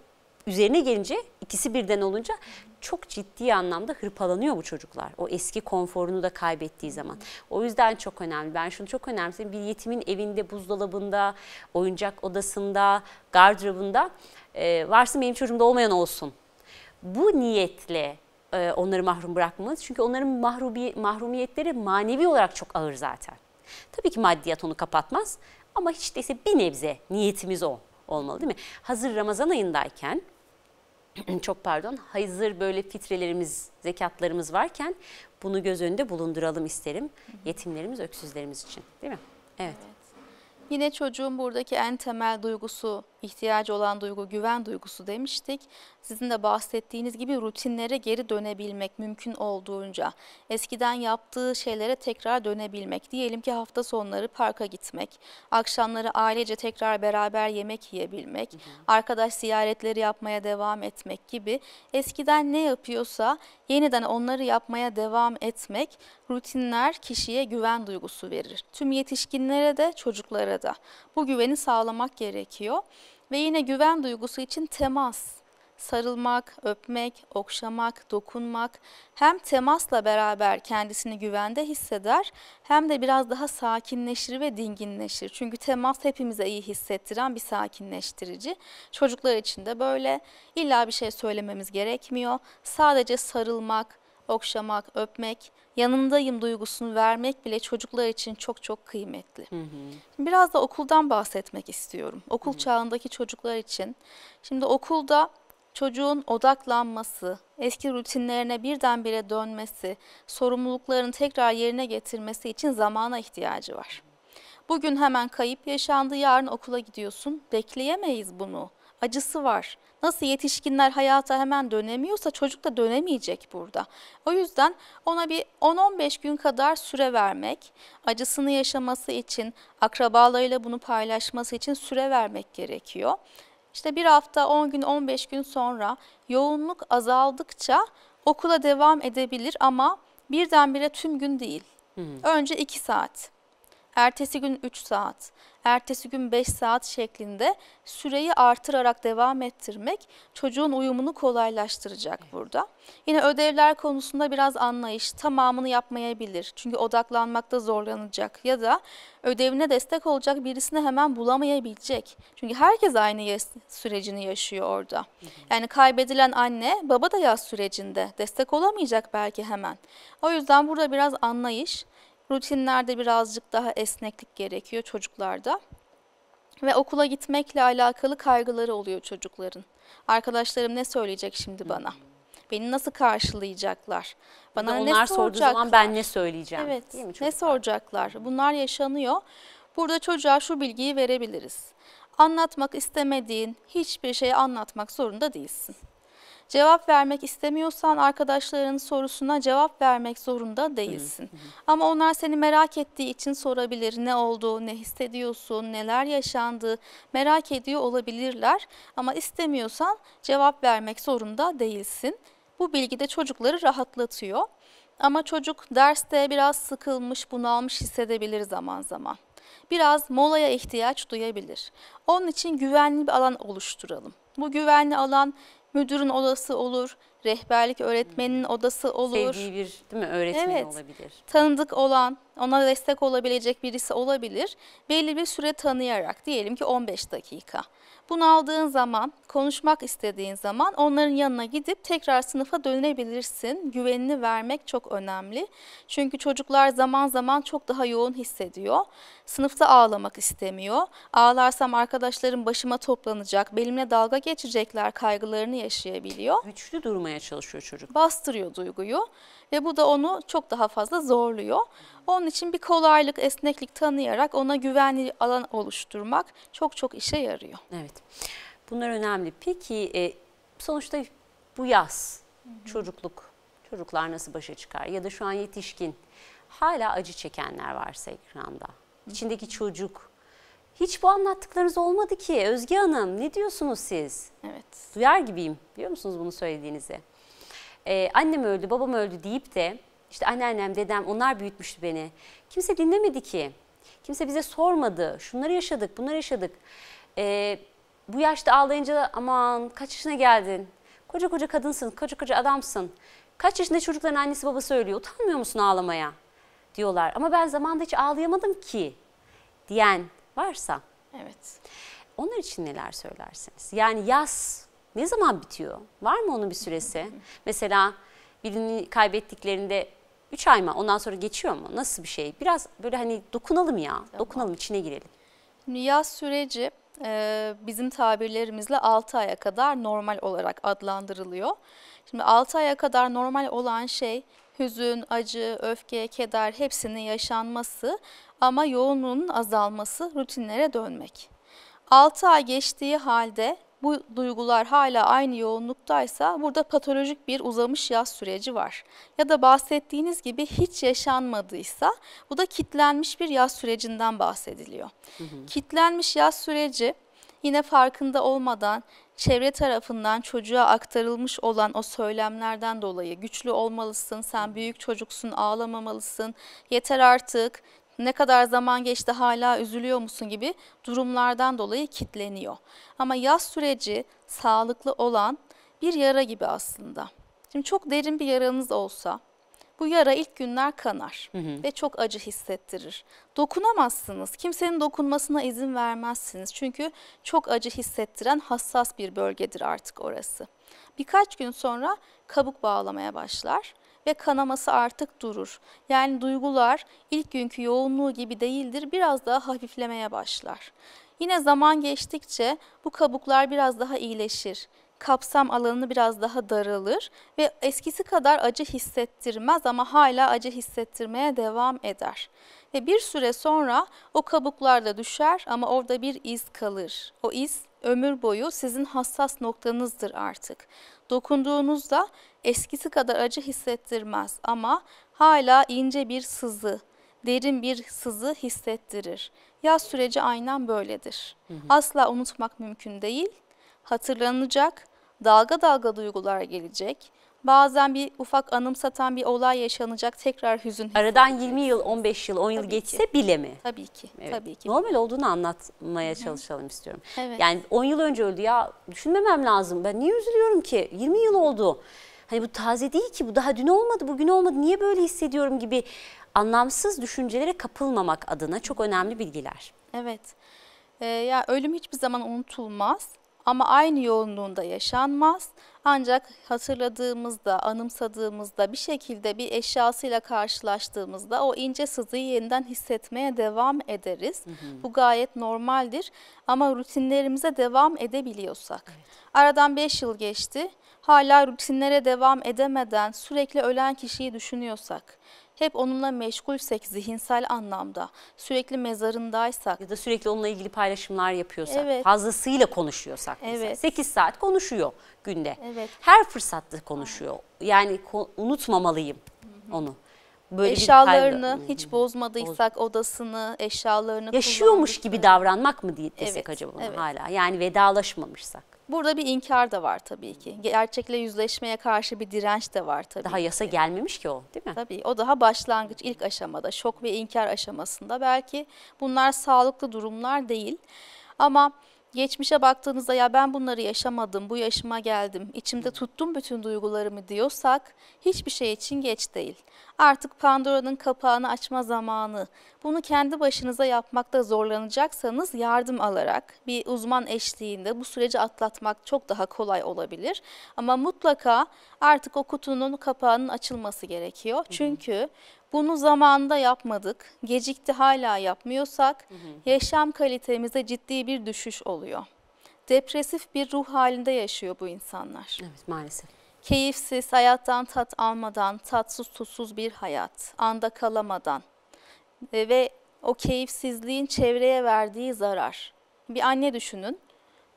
üzerine gelince ikisi birden olunca çok ciddi anlamda hırpalanıyor bu çocuklar. O eski konforunu da kaybettiği zaman. O yüzden çok önemli. Ben şunu çok önemserim. Bir yetimin evinde, buzdolabında, oyuncak odasında, gardırobunda e, varsın benim çocuğumda olmayan olsun. Bu niyetle e, onları mahrum bırakmamız. Çünkü onların mahrubi, mahrumiyetleri manevi olarak çok ağır zaten. Tabii ki maddiyat onu kapatmaz ama hiç değilse bir nebze niyetimiz o olmalı değil mi? Hazır Ramazan ayındayken çok pardon hazır böyle fitrelerimiz, zekatlarımız varken bunu göz önünde bulunduralım isterim. Yetimlerimiz, öksüzlerimiz için değil mi? Evet. evet. Yine çocuğun buradaki en temel duygusu, ihtiyacı olan duygu güven duygusu demiştik. Sizin de bahsettiğiniz gibi rutinlere geri dönebilmek mümkün olduğunca. Eskiden yaptığı şeylere tekrar dönebilmek. Diyelim ki hafta sonları parka gitmek, akşamları ailece tekrar beraber yemek yiyebilmek, hı hı. arkadaş ziyaretleri yapmaya devam etmek gibi. Eskiden ne yapıyorsa yeniden onları yapmaya devam etmek rutinler kişiye güven duygusu verir. Tüm yetişkinlere de çocuklara da. Bu güveni sağlamak gerekiyor. Ve yine güven duygusu için temas, sarılmak, öpmek, okşamak, dokunmak hem temasla beraber kendisini güvende hisseder hem de biraz daha sakinleşir ve dinginleşir. Çünkü temas hepimize iyi hissettiren bir sakinleştirici. Çocuklar için de böyle illa bir şey söylememiz gerekmiyor. Sadece sarılmak, okşamak, öpmek, yanındayım duygusunu vermek bile çocuklar için çok çok kıymetli. Hı hı. Biraz da okuldan bahsetmek istiyorum. Okul hı hı. çağındaki çocuklar için. Şimdi okulda çocuğun odaklanması, eski rutinlerine birdenbire dönmesi, sorumluluklarını tekrar yerine getirmesi için zamana ihtiyacı var. Bugün hemen kayıp yaşandı, yarın okula gidiyorsun. Bekleyemeyiz bunu. Acısı var. Nasıl yetişkinler hayata hemen dönemiyorsa çocuk da dönemeyecek burada. O yüzden ona bir 10-15 gün kadar süre vermek, acısını yaşaması için, akrabalarıyla bunu paylaşması için süre vermek gerekiyor. İşte bir hafta, 10 gün, 15 gün sonra yoğunluk azaldıkça okula devam edebilir ama birdenbire tüm gün değil. Hı hı. Önce 2 saat, ertesi gün 3 saat, ertesi gün 5 saat şeklinde süreyi artırarak devam ettirmek çocuğun uyumunu kolaylaştıracak evet. burada. Yine ödevler konusunda biraz anlayış, tamamını yapmayabilir. Çünkü odaklanmakta zorlanacak ya da ödevine destek olacak birisini hemen bulamayabilecek. Çünkü herkes aynı yaz sürecini yaşıyor orada. Hı hı. Yani kaybedilen anne, baba da yaz sürecinde destek olamayacak belki hemen. O yüzden burada biraz anlayış, Rutinlerde birazcık daha esneklik gerekiyor çocuklarda. Ve okula gitmekle alakalı kaygıları oluyor çocukların. Arkadaşlarım ne söyleyecek şimdi bana? Beni nasıl karşılayacaklar? Bana Bana onlar ne sorduğu zaman ben ne söyleyeceğim? Evet. Değil mi Ne soracaklar? Bunlar yaşanıyor. Burada çocuğa şu bilgiyi verebiliriz. Anlatmak istemediğin hiçbir şeyi anlatmak zorunda değilsin. Cevap vermek istemiyorsan arkadaşlarının sorusuna cevap vermek zorunda değilsin. Ama onlar seni merak ettiği için sorabilir. Ne oldu, ne hissediyorsun, neler yaşandı merak ediyor olabilirler. Ama istemiyorsan cevap vermek zorunda değilsin. Bu bilgi de çocukları rahatlatıyor. Ama çocuk derste biraz sıkılmış, bunalmış hissedebilir zaman zaman. Biraz molaya ihtiyaç duyabilir. Onun için güvenli bir alan oluşturalım. Bu güvenli alan müdürün odası olur, rehberlik öğretmeninin odası olur. Sevdiği bir değil mi öğretmen Evet. olabilir. Tanıdık olan, ona destek olabilecek birisi olabilir. Belli bir süre tanıyarak, diyelim ki 15 dakika. Bunu aldığın zaman, konuşmak istediğin zaman onların yanına gidip tekrar sınıfa dönebilirsin. Güvenini vermek çok önemli. Çünkü çocuklar zaman zaman çok daha yoğun hissediyor. Sınıfta ağlamak istemiyor. Ağlarsam arkadaşlarım başıma toplanacak, benimle dalga geçecekler kaygılarını yaşayabiliyor Güçlü durmaya çalışıyor çocuk. bastırıyor duyguyu ve bu da onu çok daha fazla zorluyor. Onun için bir kolaylık, esneklik tanıyarak ona güvenli alan oluşturmak çok çok işe yarıyor. Evet. Bunlar önemli. Peki e, sonuçta bu yaz çocukluk çocuklar nasıl başa çıkar ya da şu an yetişkin hala acı çekenler varsa ekranda. İçindeki çocuk hiç bu anlattıklarınız olmadı ki Özge Hanım ne diyorsunuz siz? Evet. Duyar gibiyim biliyor musunuz bunu söylediğinizi? Ee, annem öldü babam öldü deyip de işte anneannem dedem onlar büyütmüştü beni. Kimse dinlemedi ki. Kimse bize sormadı. Şunları yaşadık bunları yaşadık. Ee, bu yaşta ağlayınca aman kaç yaşına geldin? Koca koca kadınsın, koca koca adamsın. Kaç yaşında çocukların annesi babası ölüyor. Utanmıyor musun ağlamaya? Diyorlar. Ama ben zamanında hiç ağlayamadım ki diyen varsa Evet. onlar için neler söylersiniz? Yani yaz ne zaman bitiyor? Var mı onun bir süresi? Mesela birini kaybettiklerinde 3 ay mı? Ondan sonra geçiyor mu? Nasıl bir şey? Biraz böyle hani dokunalım ya. Dokunalım içine girelim. Şimdi yaz süreci e, bizim tabirlerimizle 6 aya kadar normal olarak adlandırılıyor. Şimdi 6 aya kadar normal olan şey hüzün, acı, öfke, keder hepsinin yaşanması ama yoğunluğunun azalması, rutinlere dönmek. 6 ay geçtiği halde bu duygular hala aynı yoğunluktaysa burada patolojik bir uzamış yaz süreci var. Ya da bahsettiğiniz gibi hiç yaşanmadıysa bu da kitlenmiş bir yaz sürecinden bahsediliyor. Kitlenmiş yaz süreci yine farkında olmadan çevre tarafından çocuğa aktarılmış olan o söylemlerden dolayı güçlü olmalısın, sen büyük çocuksun, ağlamamalısın, yeter artık, ne kadar zaman geçti hala üzülüyor musun gibi durumlardan dolayı kitleniyor. Ama yaz süreci sağlıklı olan bir yara gibi aslında. Şimdi çok derin bir yaranız olsa bu yara ilk günler kanar ve çok acı hissettirir. Dokunamazsınız. Kimsenin dokunmasına izin vermezsiniz. Çünkü çok acı hissettiren hassas bir bölgedir artık orası. Birkaç gün sonra kabuk bağlamaya başlar ve kanaması artık durur. Yani duygular ilk günkü yoğunluğu gibi değildir, biraz daha hafiflemeye başlar. Yine zaman geçtikçe bu kabuklar biraz daha iyileşir. Kapsam alanı biraz daha daralır ve eskisi kadar acı hissettirmez ama hala acı hissettirmeye devam eder. Ve bir süre sonra o kabuklar da düşer ama orada bir iz kalır. O iz ömür boyu sizin hassas noktanızdır artık. Dokunduğunuzda eskisi kadar acı hissettirmez ama hala ince bir sızı, derin bir sızı hissettirir. Yaz süreci aynen böyledir. Asla unutmak mümkün değil. Hatırlanacak, dalga dalga duygular gelecek. Bazen bir ufak anımsatan bir olay yaşanacak, tekrar hüzün Aradan hissedecek. 20 yıl, 15 yıl, 10 yıl Tabii geçse ki. bile mi? Tabii ki, Evet. tabii ki. Normal olduğunu anlatmaya çalışalım istiyorum. Evet. Yani 10 yıl önce öldü ya düşünmemem lazım. Ben niye üzülüyorum ki? 20 yıl oldu. Hani bu taze değil ki bu daha dün olmadı bugün olmadı niye böyle hissediyorum gibi anlamsız düşüncelere kapılmamak adına çok önemli bilgiler. Evet. Ee, ya ölüm hiçbir zaman unutulmaz ama aynı yoğunluğunda yaşanmaz. Ancak hatırladığımızda, anımsadığımızda, bir şekilde bir eşyasıyla karşılaştığımızda o ince sızıyı yeniden hissetmeye devam ederiz. Bu gayet normaldir ama rutinlerimize devam edebiliyorsak. Aradan 5 yıl geçti, hala rutinlere devam edemeden sürekli ölen kişiyi düşünüyorsak, hep onunla meşgulsek zihinsel anlamda, sürekli mezarındaysak, Ya da sürekli onunla ilgili paylaşımlar yapıyorsak, Evet. fazlasıyla konuşuyorsak mesela. Evet. 8 saat konuşuyor günde. Evet. Her fırsatta konuşuyor. Yani unutmamalıyım onu. Böyle bir eşyalarını kaygı- hiç bozmadıysak odasını, eşyalarını yaşıyormuş gibi davranmak mı diye desek Evet, acaba evet. hala? Yani vedalaşmamışsak. Burada bir inkar da var tabii ki. Gerçekle yüzleşmeye karşı bir direnç de var tabii. Daha yasa gelmemiş ki o değil mi? Tabii o daha başlangıç ilk aşamada şok ve inkar aşamasında belki bunlar sağlıklı durumlar değil. Ama geçmişe baktığınızda ya ben bunları yaşamadım, bu yaşıma geldim, içimde tuttum bütün duygularımı diyorsak hiçbir şey için geç değil. Artık Pandora'nın kapağını açma zamanı. Bunu kendi başınıza yapmakta zorlanacaksanız yardım alarak bir uzman eşliğinde bu süreci atlatmak çok daha kolay olabilir. Ama mutlaka artık o kutunun kapağının açılması gerekiyor. Çünkü bunu zamanında yapmadık, gecikti hala yapmıyorsak yaşam kalitemize ciddi bir düşüş oluyor. Depresif bir ruh halinde yaşıyor bu insanlar. Evet maalesef. Keyifsiz, hayattan tat almadan, tatsız tutsuz bir hayat, anda kalamadan e, ve o keyifsizliğin çevreye verdiği zarar. Bir anne düşünün.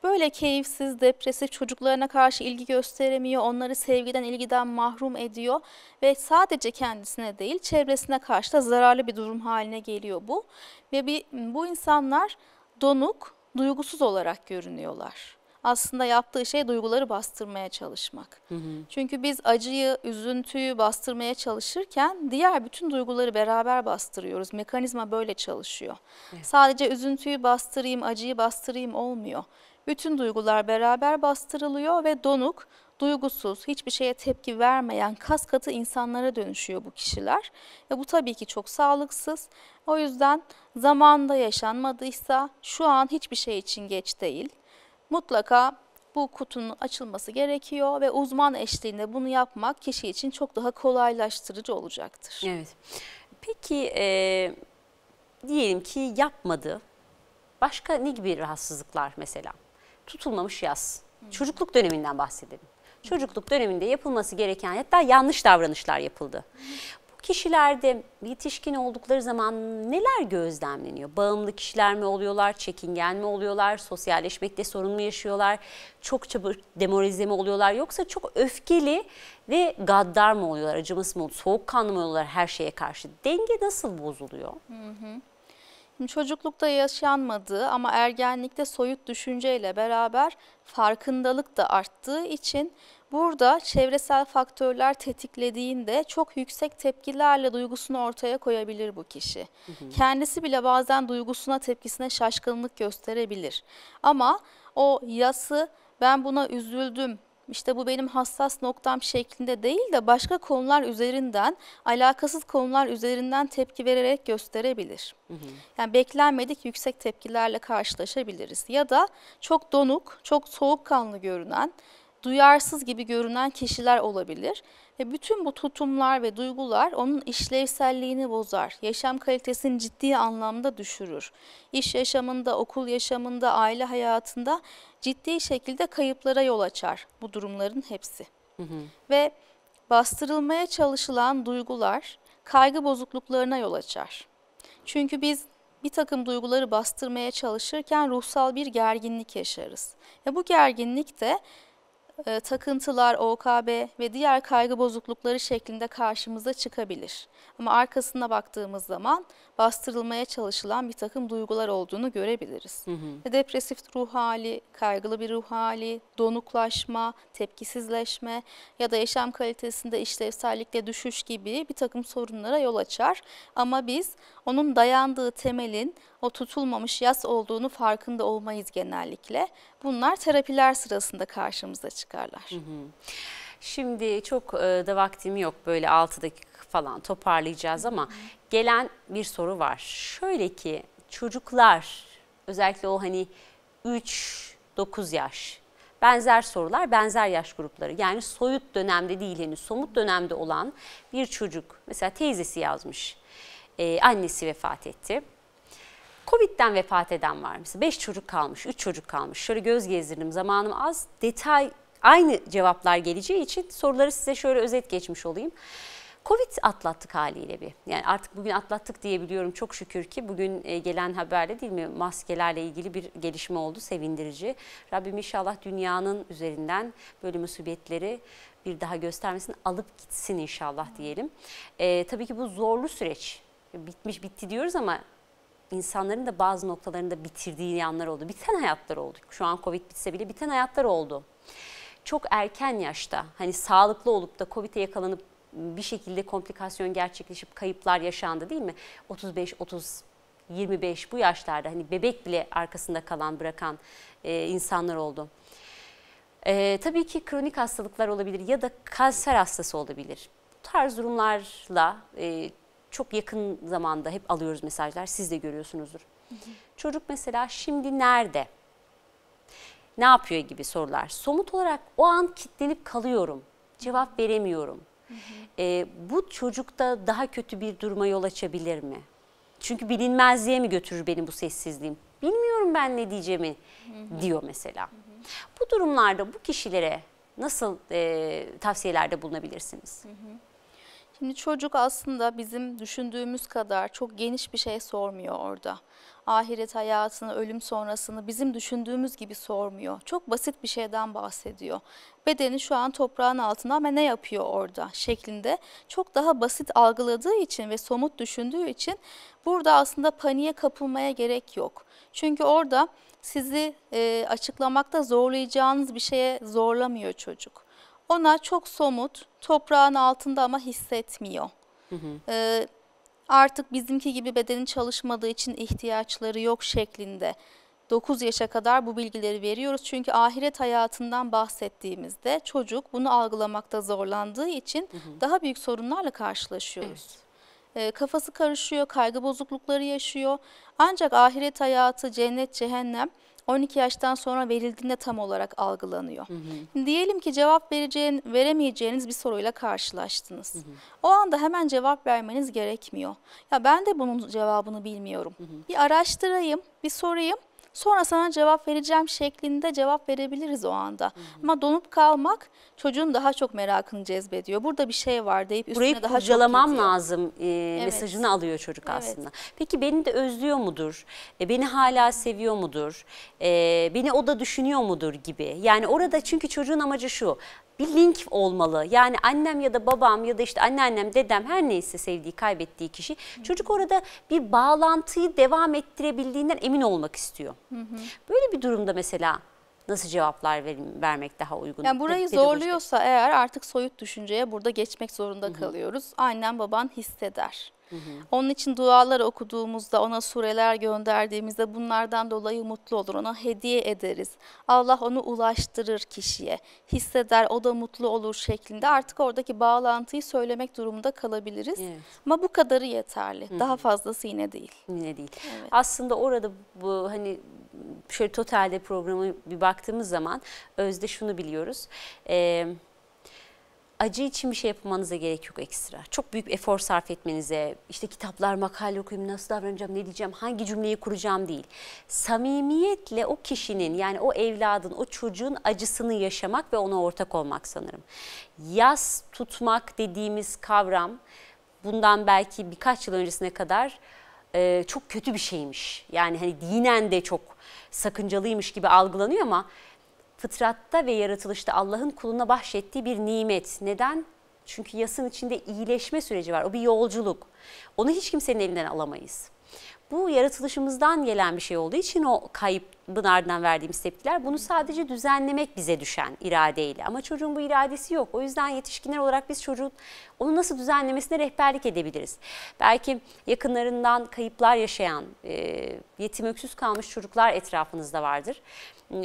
Böyle keyifsiz, depresif çocuklarına karşı ilgi gösteremiyor, onları sevgiden, ilgiden mahrum ediyor ve sadece kendisine değil, çevresine karşı da zararlı bir durum haline geliyor bu. Ve bir, bu insanlar donuk, duygusuz olarak görünüyorlar. Aslında yaptığı şey duyguları bastırmaya çalışmak. Çünkü biz acıyı, üzüntüyü bastırmaya çalışırken diğer bütün duyguları beraber bastırıyoruz. Mekanizma böyle çalışıyor. Sadece üzüntüyü bastırayım, acıyı bastırayım olmuyor. Bütün duygular beraber bastırılıyor ve donuk, duygusuz, hiçbir şeye tepki vermeyen kas katı insanlara dönüşüyor bu kişiler. Ve bu tabii ki çok sağlıksız. O yüzden zamanında yaşanmadıysa şu an hiçbir şey için geç değil. Mutlaka bu kutunun açılması gerekiyor ve uzman eşliğinde bunu yapmak kişi için çok daha kolaylaştırıcı olacaktır. Evet. Peki e, diyelim ki yapmadı. Başka ne gibi rahatsızlıklar mesela? Tutulmamış yaz. Çocukluk döneminden bahsedelim. Çocukluk döneminde yapılması gereken hatta yanlış davranışlar yapıldı. Bu kişilerde yetişkin oldukları zaman neler gözlemleniyor? Bağımlı kişiler mi oluyorlar, çekingen mi oluyorlar, sosyalleşmekte sorun mu yaşıyorlar, çok çabuk demoralize mi oluyorlar yoksa çok öfkeli ve gaddar mı oluyorlar, acımasız mı oluyorlar, soğukkanlı mı oluyorlar her şeye karşı? Denge nasıl bozuluyor? Şimdi çocuklukta yaşanmadığı ama ergenlikte soyut düşünceyle beraber farkındalık da arttığı için burada çevresel faktörler tetiklediğinde çok yüksek tepkilerle duygusunu ortaya koyabilir bu kişi. Kendisi bile bazen duygusuna tepkisine şaşkınlık gösterebilir. Ama o yası ben buna üzüldüm, işte bu benim hassas noktam şeklinde değil de başka konular üzerinden, alakasız konular üzerinden tepki vererek gösterebilir. Yani beklenmedik yüksek tepkilerle karşılaşabiliriz. Ya da çok donuk, çok soğukkanlı görünen, duyarsız gibi görünen kişiler olabilir. Ve bütün bu tutumlar ve duygular onun işlevselliğini bozar. Yaşam kalitesini ciddi anlamda düşürür. İş yaşamında, okul yaşamında, aile hayatında ciddi şekilde kayıplara yol açar bu durumların hepsi. Ve bastırılmaya çalışılan duygular kaygı bozukluklarına yol açar. Çünkü biz bir takım duyguları bastırmaya çalışırken ruhsal bir gerginlik yaşarız. Ve bu gerginlik de e, takıntılar, OKB ve diğer kaygı bozuklukları şeklinde karşımıza çıkabilir. Ama arkasına baktığımız zaman bastırılmaya çalışılan bir takım duygular olduğunu görebiliriz. Ve Depresif ruh hali, kaygılı bir ruh hali, donuklaşma, tepkisizleşme ya da yaşam kalitesinde işlevsellikle düşüş gibi bir takım sorunlara yol açar. Ama biz onun dayandığı temelin o tutulmamış yas olduğunu farkında olmayız genellikle. Bunlar terapiler sırasında karşımıza çıkarlar. Şimdi çok e, da vaktim yok böyle 6 dakika falan toparlayacağız ama gelen bir soru var. Şöyle ki çocuklar özellikle o hani 3 9 yaş. Benzer sorular, benzer yaş grupları. Yani soyut dönemde değil henüz, somut dönemde olan bir çocuk. Mesela teyzesi yazmış, ee, annesi vefat etti. Covid'den vefat eden var. Mesela 5 çocuk kalmış, 3 çocuk kalmış. Şöyle göz gezdirdim, zamanım az. Detay, aynı cevaplar geleceği için soruları size şöyle özet geçmiş olayım. Covid atlattık haliyle bir. Yani artık bugün atlattık diyebiliyorum çok şükür ki bugün e, gelen haberde değil mi maskelerle ilgili bir gelişme oldu sevindirici. Rabbim inşallah dünyanın üzerinden böyle musibetleri bir daha göstermesin alıp gitsin inşallah diyelim. Ee, tabii ki bu zorlu süreç bitmiş bitti diyoruz ama insanların da bazı noktalarında bitirdiği yanlar oldu. Biten hayatlar oldu. Şu an Covid bitse bile biten hayatlar oldu. Çok erken yaşta hani sağlıklı olup da Covid'e yakalanıp bir şekilde komplikasyon gerçekleşip kayıplar yaşandı değil mi? 35, 30, 25 bu yaşlarda hani bebek bile arkasında kalan bırakan e, insanlar oldu. E, tabii ki kronik hastalıklar olabilir ya da kanser hastası olabilir. Bu tarz durumlarla e, çok yakın zamanda hep alıyoruz mesajlar. Siz de görüyorsunuzdur. Çocuk mesela şimdi nerede? Ne yapıyor gibi sorular. Somut olarak o an kitlenip kalıyorum. Cevap veremiyorum. Hı hı. E, bu çocukta daha kötü bir duruma yol açabilir mi? Çünkü bilinmezliğe mi götürür beni bu sessizliğim? Bilmiyorum ben ne diyeceğimi diyor mesela. Bu durumlarda bu kişilere nasıl e, tavsiyelerde bulunabilirsiniz? Şimdi çocuk aslında bizim düşündüğümüz kadar çok geniş bir şey sormuyor orada. Ahiret hayatını, ölüm sonrasını bizim düşündüğümüz gibi sormuyor. Çok basit bir şeyden bahsediyor. Bedeni şu an toprağın altında ama ne yapıyor orada şeklinde çok daha basit algıladığı için ve somut düşündüğü için burada aslında paniğe kapılmaya gerek yok. Çünkü orada sizi e, açıklamakta zorlayacağınız bir şeye zorlamıyor çocuk. Ona çok somut, toprağın altında ama hissetmiyor. Hı hı. Ee, artık bizimki gibi bedenin çalışmadığı için ihtiyaçları yok şeklinde 9 yaşa kadar bu bilgileri veriyoruz. Çünkü ahiret hayatından bahsettiğimizde çocuk bunu algılamakta zorlandığı için hı hı. daha büyük sorunlarla karşılaşıyoruz. Evet. kafası karışıyor, kaygı bozuklukları yaşıyor. Ancak ahiret hayatı, cennet, cehennem 12 yaştan sonra verildiğinde tam olarak algılanıyor. Hı hı. Diyelim ki cevap vereceğin, veremeyeceğiniz bir soruyla karşılaştınız. Hı hı. O anda hemen cevap vermeniz gerekmiyor. Ya ben de bunun cevabını bilmiyorum. Hı hı. Bir araştırayım, bir sorayım. Sonra sana cevap vereceğim şeklinde cevap verebiliriz o anda. Hı hı. Ama donup kalmak çocuğun daha çok merakını cezbediyor. Burada bir şey var deyip üstüne Burayı daha çok lazım e, evet. mesajını alıyor çocuk evet. aslında. Peki beni de özlüyor mudur? E, beni hala seviyor mudur? E, beni o da düşünüyor mudur gibi. Yani orada çünkü çocuğun amacı şu bir link olmalı. Yani annem ya da babam ya da işte anneannem, dedem her neyse sevdiği, kaybettiği kişi çocuk orada bir bağlantıyı devam ettirebildiğinden emin olmak istiyor. Hı hı. Böyle bir durumda mesela nasıl cevaplar ver, vermek daha uygun? Yani burayı zorluyorsa eğer artık soyut düşünceye burada geçmek zorunda Hı -hı. kalıyoruz. Annem baban hisseder. Hı hı. Onun için dualar okuduğumuzda, ona sureler gönderdiğimizde bunlardan dolayı mutlu olur. Ona hediye ederiz. Allah onu ulaştırır kişiye. Hisseder, o da mutlu olur şeklinde artık oradaki bağlantıyı söylemek durumunda kalabiliriz. Evet. Ama bu kadarı yeterli. Hı. Daha fazlası yine değil. Yine değil. Evet. Aslında orada bu hani şöyle totalde programı bir baktığımız zaman özde şunu biliyoruz. Eee acı için bir şey yapmanıza gerek yok ekstra. Çok büyük efor sarf etmenize, işte kitaplar, makale okuyayım, nasıl davranacağım, ne diyeceğim, hangi cümleyi kuracağım değil. Samimiyetle o kişinin yani o evladın, o çocuğun acısını yaşamak ve ona ortak olmak sanırım. Yas tutmak dediğimiz kavram bundan belki birkaç yıl öncesine kadar e, çok kötü bir şeymiş. Yani hani dinen de çok sakıncalıymış gibi algılanıyor ama fıtratta ve yaratılışta Allah'ın kuluna bahşettiği bir nimet. Neden? Çünkü yasın içinde iyileşme süreci var. O bir yolculuk. Onu hiç kimsenin elinden alamayız. Bu yaratılışımızdan gelen bir şey olduğu için o kaybın ardından verdiğimiz tepkiler bunu sadece düzenlemek bize düşen iradeyle. Ama çocuğun bu iradesi yok. O yüzden yetişkinler olarak biz çocuğun onu nasıl düzenlemesine rehberlik edebiliriz. Belki yakınlarından kayıplar yaşayan, e, yetim öksüz kalmış çocuklar etrafınızda vardır.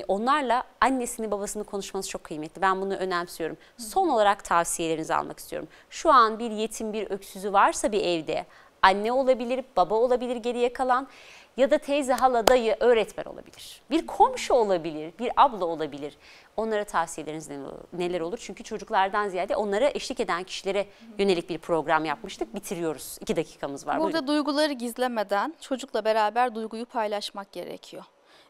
Onlarla annesini babasını konuşmanız çok kıymetli. Ben bunu önemsiyorum. Son olarak tavsiyelerinizi almak istiyorum. Şu an bir yetim bir öksüzü varsa bir evde anne olabilir, baba olabilir geriye kalan ya da teyze, hala, dayı, öğretmen olabilir. Bir komşu olabilir, bir abla olabilir. Onlara tavsiyeleriniz neler olur? Çünkü çocuklardan ziyade onlara eşlik eden kişilere yönelik bir program yapmıştık. Bitiriyoruz. İki dakikamız var. Burada Buyurun. duyguları gizlemeden çocukla beraber duyguyu paylaşmak gerekiyor.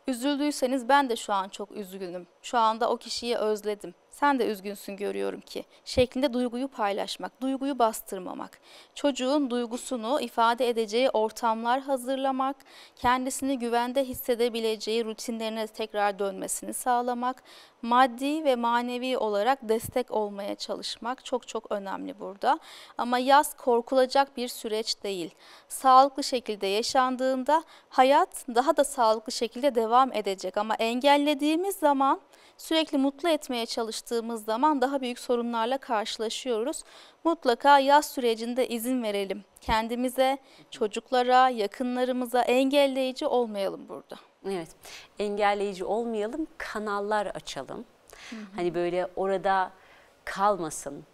Üzüldüyseniz ben de şu an çok üzgünüm. Şu anda o kişiyi özledim. Sen de üzgünsün görüyorum ki. Şeklinde duyguyu paylaşmak, duyguyu bastırmamak. Çocuğun duygusunu ifade edeceği ortamlar hazırlamak, kendisini güvende hissedebileceği rutinlerine tekrar dönmesini sağlamak, maddi ve manevi olarak destek olmaya çalışmak çok çok önemli burada. Ama yaz korkulacak bir süreç değil. Sağlıklı şekilde yaşandığında hayat daha da sağlıklı şekilde devam edecek ama engellediğimiz zaman sürekli mutlu etmeye çalıştığımız zaman daha büyük sorunlarla karşılaşıyoruz. Mutlaka yaz sürecinde izin verelim. Kendimize, çocuklara, yakınlarımıza engelleyici olmayalım burada. Evet, engelleyici olmayalım, kanallar açalım. Hani böyle orada kalmasın.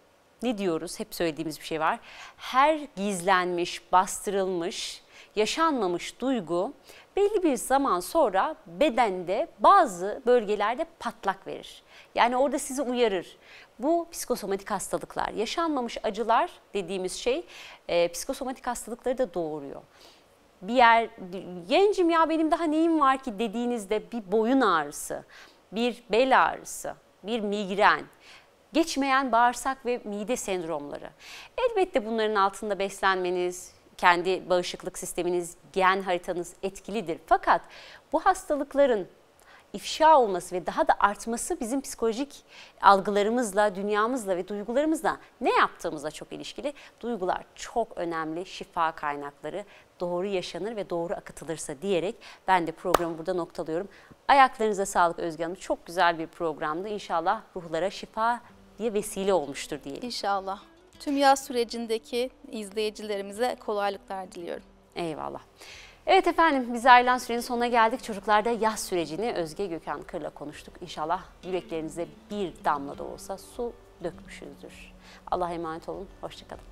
Ne diyoruz? Hep söylediğimiz bir şey var. Her gizlenmiş, bastırılmış, yaşanmamış duygu belli bir zaman sonra bedende bazı bölgelerde patlak verir. Yani orada sizi uyarır. Bu psikosomatik hastalıklar, yaşanmamış acılar dediğimiz şey e, psikosomatik hastalıkları da doğuruyor bir yer gencim ya benim daha neyim var ki dediğinizde bir boyun ağrısı, bir bel ağrısı, bir migren, geçmeyen bağırsak ve mide sendromları. Elbette bunların altında beslenmeniz, kendi bağışıklık sisteminiz, gen haritanız etkilidir. Fakat bu hastalıkların ifşa olması ve daha da artması bizim psikolojik algılarımızla, dünyamızla ve duygularımızla ne yaptığımızla çok ilişkili. Duygular çok önemli şifa kaynakları. Doğru yaşanır ve doğru akıtılırsa diyerek ben de programı burada noktalıyorum. Ayaklarınıza sağlık Özge Hanım. Çok güzel bir programdı. İnşallah ruhlara şifa diye vesile olmuştur diyelim. İnşallah. Tüm yaz sürecindeki izleyicilerimize kolaylıklar diliyorum. Eyvallah. Evet efendim biz ayrılan sürenin sonuna geldik. Çocuklarda yaz sürecini Özge Gökhan Kır'la konuştuk. İnşallah yüreklerinize bir damla da olsa su dökmüşüzdür. Allah'a emanet olun. Hoşçakalın.